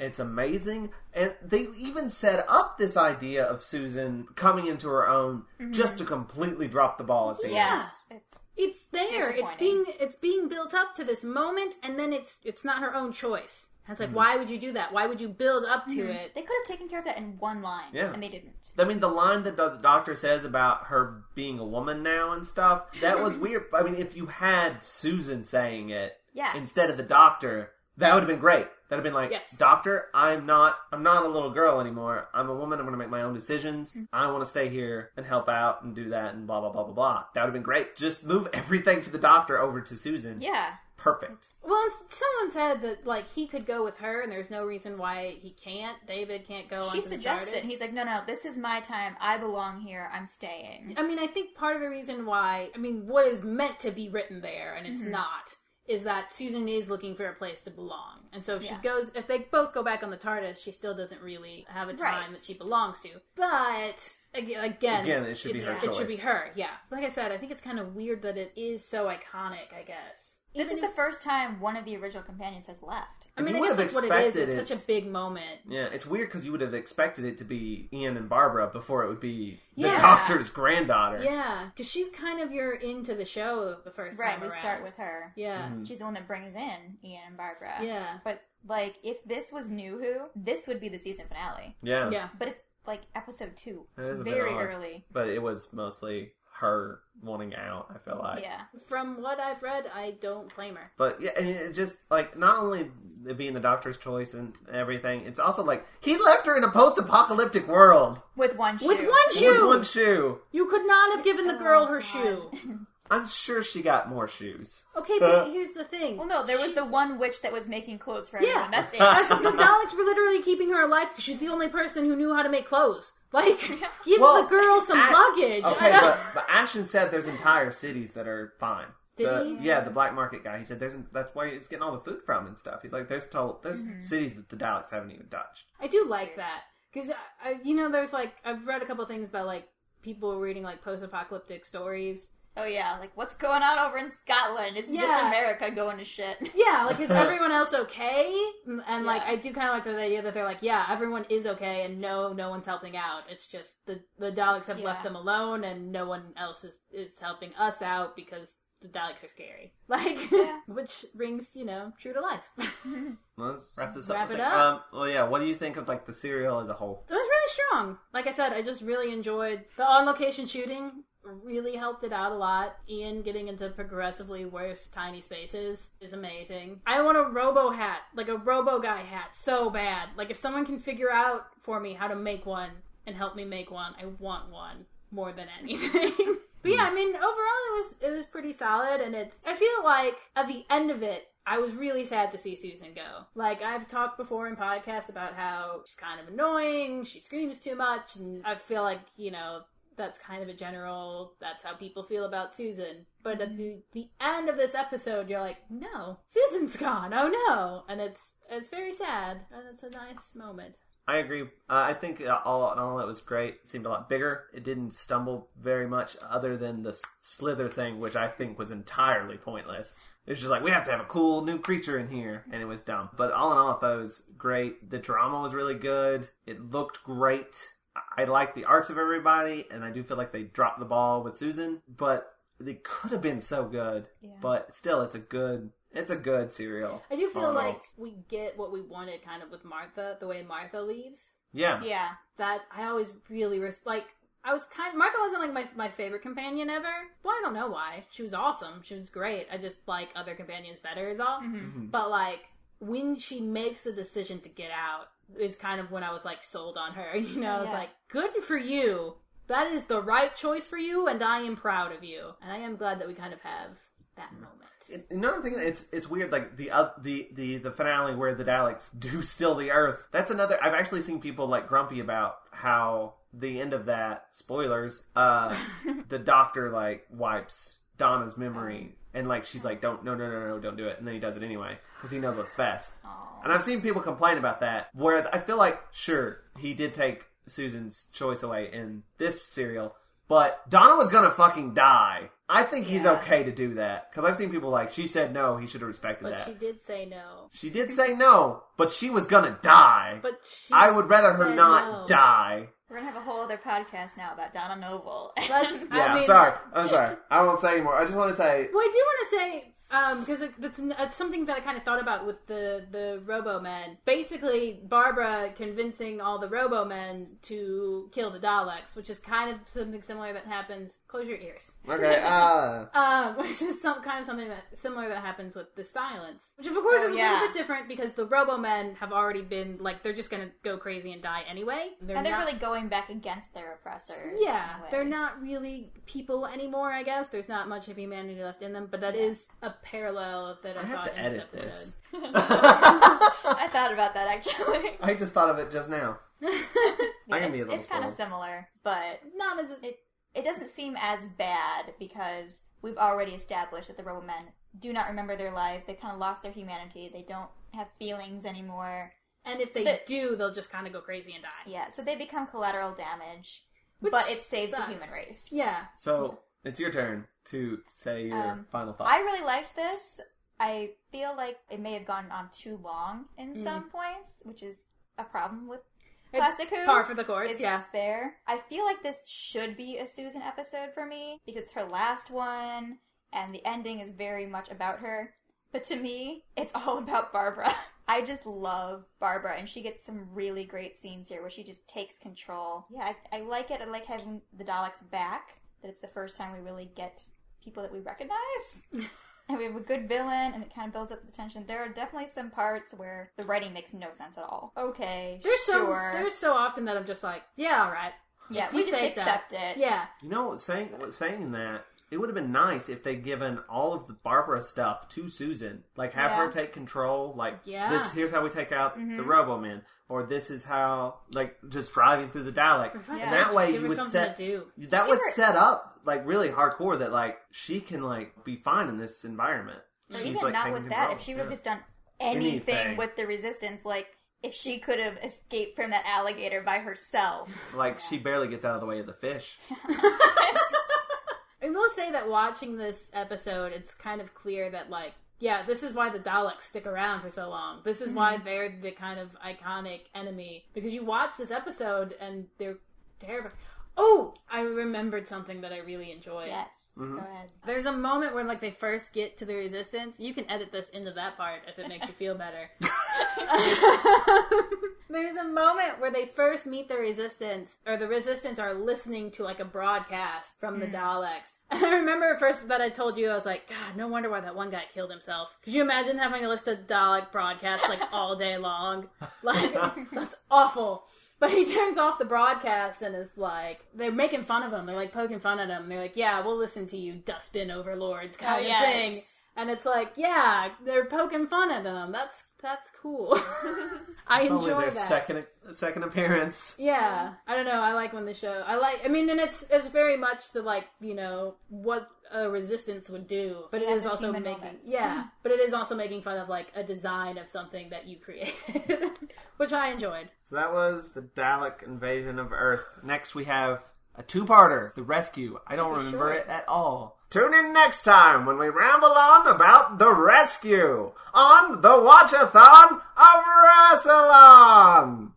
It's amazing, and they even set up this idea of Susan coming into her own mm-hmm. just to completely drop the ball at the end. Yes. It's it's there. It's being it's being built up to this moment, and then it's it's not her own choice. And Mm-hmm. it's like, why would you do that? Why would you build up to Mm-hmm. it? they could have taken care of that in one line. Yeah. And they didn't. I mean, the line that the doctor says about her being a woman now and stuff, that was weird. I mean, if you had Susan saying it Yes. instead of the doctor, that would have been great. That'd have been like, Yes. Doctor, I'm not, I'm not a little girl anymore. I'm a woman. I'm going to make my own decisions. Mm-hmm. I want to stay here and help out and do that and blah blah blah blah blah. That would have been great. Just move everything for the doctor over to Susan. Yeah. Perfect. Well, someone said that like he could go with her, and there's no reason why he can't. David can't go. She suggests it. He's like, no, no, this is my time. I belong here. I'm staying. I mean, I think part of the reason why, I mean, what is meant to be written there, and Mm-hmm. it's not, is that Susan is looking for a place to belong. And so if she goes, if they both go back on the TARDIS, she still doesn't really have a time Right. that she belongs to. But, again, Again, it should be her It should be her, yeah. Like I said, I think it's kind of weird that it is so iconic, I guess. This Even is the first time one of the original companions has left. I mean, You I guess that's what it is. It's it- such a big moment. Yeah, it's weird because you would have expected it to be Ian and Barbara before it would be the Yeah. doctor's granddaughter. Yeah, because she's kind of your into the show the first Right, time we around. start with her. Yeah, Mm-hmm. She's the one that brings in Ian and Barbara. yeah, But, like, if this was New Who, this would be the season finale. Yeah. yeah. But it's, like, episode two. It is a bit Very early. But it was mostly her wanting out, I feel like. Yeah. From what I've read, I don't blame her. But yeah, and it just like not only being the doctor's choice and everything, it's also like he left her in a post-apocalyptic world With one shoe. With one shoe, with one shoe. you could not have given the Oh, girl her God. shoe. I'm sure she got more shoes. Okay, but here's the thing. Well, no, there was She's- the one witch that was making clothes for Yeah. everyone. That's it. The Daleks were literally keeping her alive because she's the only person who knew how to make clothes. Like, give Well, the girl some I- luggage. Okay, but, but Ashton said there's entire cities that are fine. Did The- he? Yeah, the black market guy. He said there's that's why he's getting all the food from and stuff. He's like, there's total there's Mm-hmm. cities that the Daleks haven't even touched. I do like that because I, I- you know, there's like I've read a couple things about like people reading like post-apocalyptic stories. Oh yeah, like what's going on over in Scotland? It's just America going to shit. Yeah, like is everyone else okay? And, and, like Yeah. I do kind of like the idea that they're like, yeah, everyone is okay, and no, no one's helping out. It's just the the Daleks have Yeah. left them alone, and no one else is is helping us out because the Daleks are scary. Like, Yeah. which rings you know true to life. Let's wrap this up. Wrap up. it I up. Um, well, yeah. What do you think of like the serial as a whole? It was really strong. Like I said, I just really enjoyed the on location shooting. Really helped it out a lot. Ian getting into progressively worse tiny spaces is amazing. I want a robo hat, like a robo guy hat, so bad. Like if someone can figure out for me how to make one and help me make one, I want one more than anything. but yeah, I mean, overall it was it was pretty solid, and it's. I feel like at the end of it, I was really sad to see Susan go. Like I've talked before in podcasts about how she's kind of annoying, she screams too much, and I feel like you know that's kind of a general. That's how people feel about Susan. But at the the end of this episode, you're like, no, Susan's gone. Oh no, and it's it's very sad, and it's a nice moment. I agree. Uh, I think uh, all in all, it was great. It seemed a lot bigger. It didn't stumble very much, other than the Slyther thing, which I think was entirely pointless. it's just like we have to have a cool new creature in here, and it was dumb. But all in all, I thought it was great. The drama was really good. It looked great. I like the arts of everybody, and I do feel like they dropped the ball with Susan, but they could have been so good. Yeah. But still, it's a good. It's a good serial. I do feel all like we get what we wanted, kind of with Martha, the way Martha leaves. Yeah. Yeah. That I always really res- like. I was kind. Martha wasn't like my my favorite companion ever. Well, I don't know why. She was awesome. She was great. I just like other companions better, is all. Mhm. But like when she makes the decision to get out is kind of when I was like sold on her. You know, I was Yeah. like, good for you. That is the right choice for you, and I am proud of you. And I am glad that we kind of have that moment. It- You know what I'm thinking? It's it's weird. Like the uh, the the the finale where the Daleks do steal the Earth. That's another. I've actually seen people like grumpy about how the end of that spoilers. Uh, the Doctor like wipes Donna's memory, and like she's like, "Don't no no no no don't do it," and then he does it anyway because he knows what's best. Aw. And I've seen people complain about that. Whereas I feel like, sure, he did take Susan's choice away in this serial, but Donna was gonna fucking die. I think he's Yeah. okay to do that because I've seen people like she said no, he should have respected But that. she did say no. She did say no, but she was gonna die. But she I would rather her not no. die. We're gonna have a whole other podcast now about Donna Noble. Let's- I Yeah, mean- sorry. I'm sorry. I won't say anymore. I just want to say Well, I do want to say um because it, that's it's something that I kind of thought about with the the Robomen. Basically, Barbara convincing all the Robomen to kill the Daleks, which is kind of something similar that happens. Close your ears. okay. Uh, Um, which is some kind of something that similar that happens with the silence, which of course Oh, is a little bit different because the Robomen have already been like they're just gonna go crazy and die anyway. They're and they're not, really going back against their oppressors. yeah, in a way. they're not really people anymore. I guess there's not much of humanity left in them, but that is Yeah. a parallel that I, I have thought to in edit this this. episode. I thought about that actually. I just thought of it just now. I can be a it's, little it's kind of similar, but Not as it it doesn't seem as bad because we've already established that the Robomen do not remember their lives. They've kind of lost their humanity. They don't have feelings anymore. and if they the- do, they'll just kind of go crazy and die. Yeah, so they become collateral damage, Which but it saves sucks. the human race. Yeah, So it's your turn to say your Um, final thoughts. I really liked this. I feel like it may have gone on too long in Mm. some points, which is a problem with It's Classic Who. par for the course. It's yeah, just there. I feel like this should be a Susan episode for me because it's her last one and the ending is very much about her. But to me, it's all about Barbara. I just love Barbara and she gets some really great scenes here where she just takes control. Yeah, I, I like it. I like having the Daleks back. That it's the first time we really get people that we recognize. And we have a good villain, and it kind of builds up the tension. There are definitely some parts where the writing makes no sense at all. Okay, there's so there's so often that I'm just like, yeah, all right. Yeah, If we just say so. accept it. Yeah, You know, saying saying that it would have been nice if they'd given all of the Barbara stuff to Susan, like have Yeah. her take control. Like Yeah. this, here's how we take out the Mhm. Robomen, or this is how, like, just driving through the Dalek. Yeah. And that just way you would set do. that Just would set up like really hardcore that like she can like be fine in this environment. Or She's, even like, not with that, if she would have Yeah. just done anything, Anything. with the resistance, like if she could have escaped from that alligator by herself. like she barely gets out of the way of the fish. I will say that watching this episode, it's kind of clear that like, yeah, this is why the Daleks stick around for so long. This is why mm-hmm. they're the kind of iconic enemy because you watch this episode and they're terrible. Oh, I remembered something that I really enjoyed. yes, Mhm. go ahead. There's a moment when like they first get to the resistance. You can edit this into that part if it makes you feel better. There's a moment where they first meet the resistance, or the resistance are listening to like a broadcast from the Daleks. And I remember at first that I told you, I was like, God, no wonder why that one guy killed himself. Could you imagine having to listen to Dalek broadcasts like all day long? Like, that's awful. But he turns off the broadcast and is like, they're making fun of him. They're like poking fun at him. They're like, yeah, we'll listen to you, dustbin overlords kind Oh, of yes. thing. and it's like, yeah, they're poking fun at them. That's that's cool. I It's only enjoy their that. second second appearance. Yeah, I don't know. I like when the show. I like. I mean, and it's it's very much the like you know what a resistance would do, but it Yeah, is also making moments. yeah, but it is also making fun of like a design of something that you created, which I enjoyed. So that was the Dalek invasion of Earth. Next we have a two-parter, The Rescue. I don't remember sure. it at all. Tune in next time when we ramble on about The Rescue on the Watch-A-Thon of Rassilon.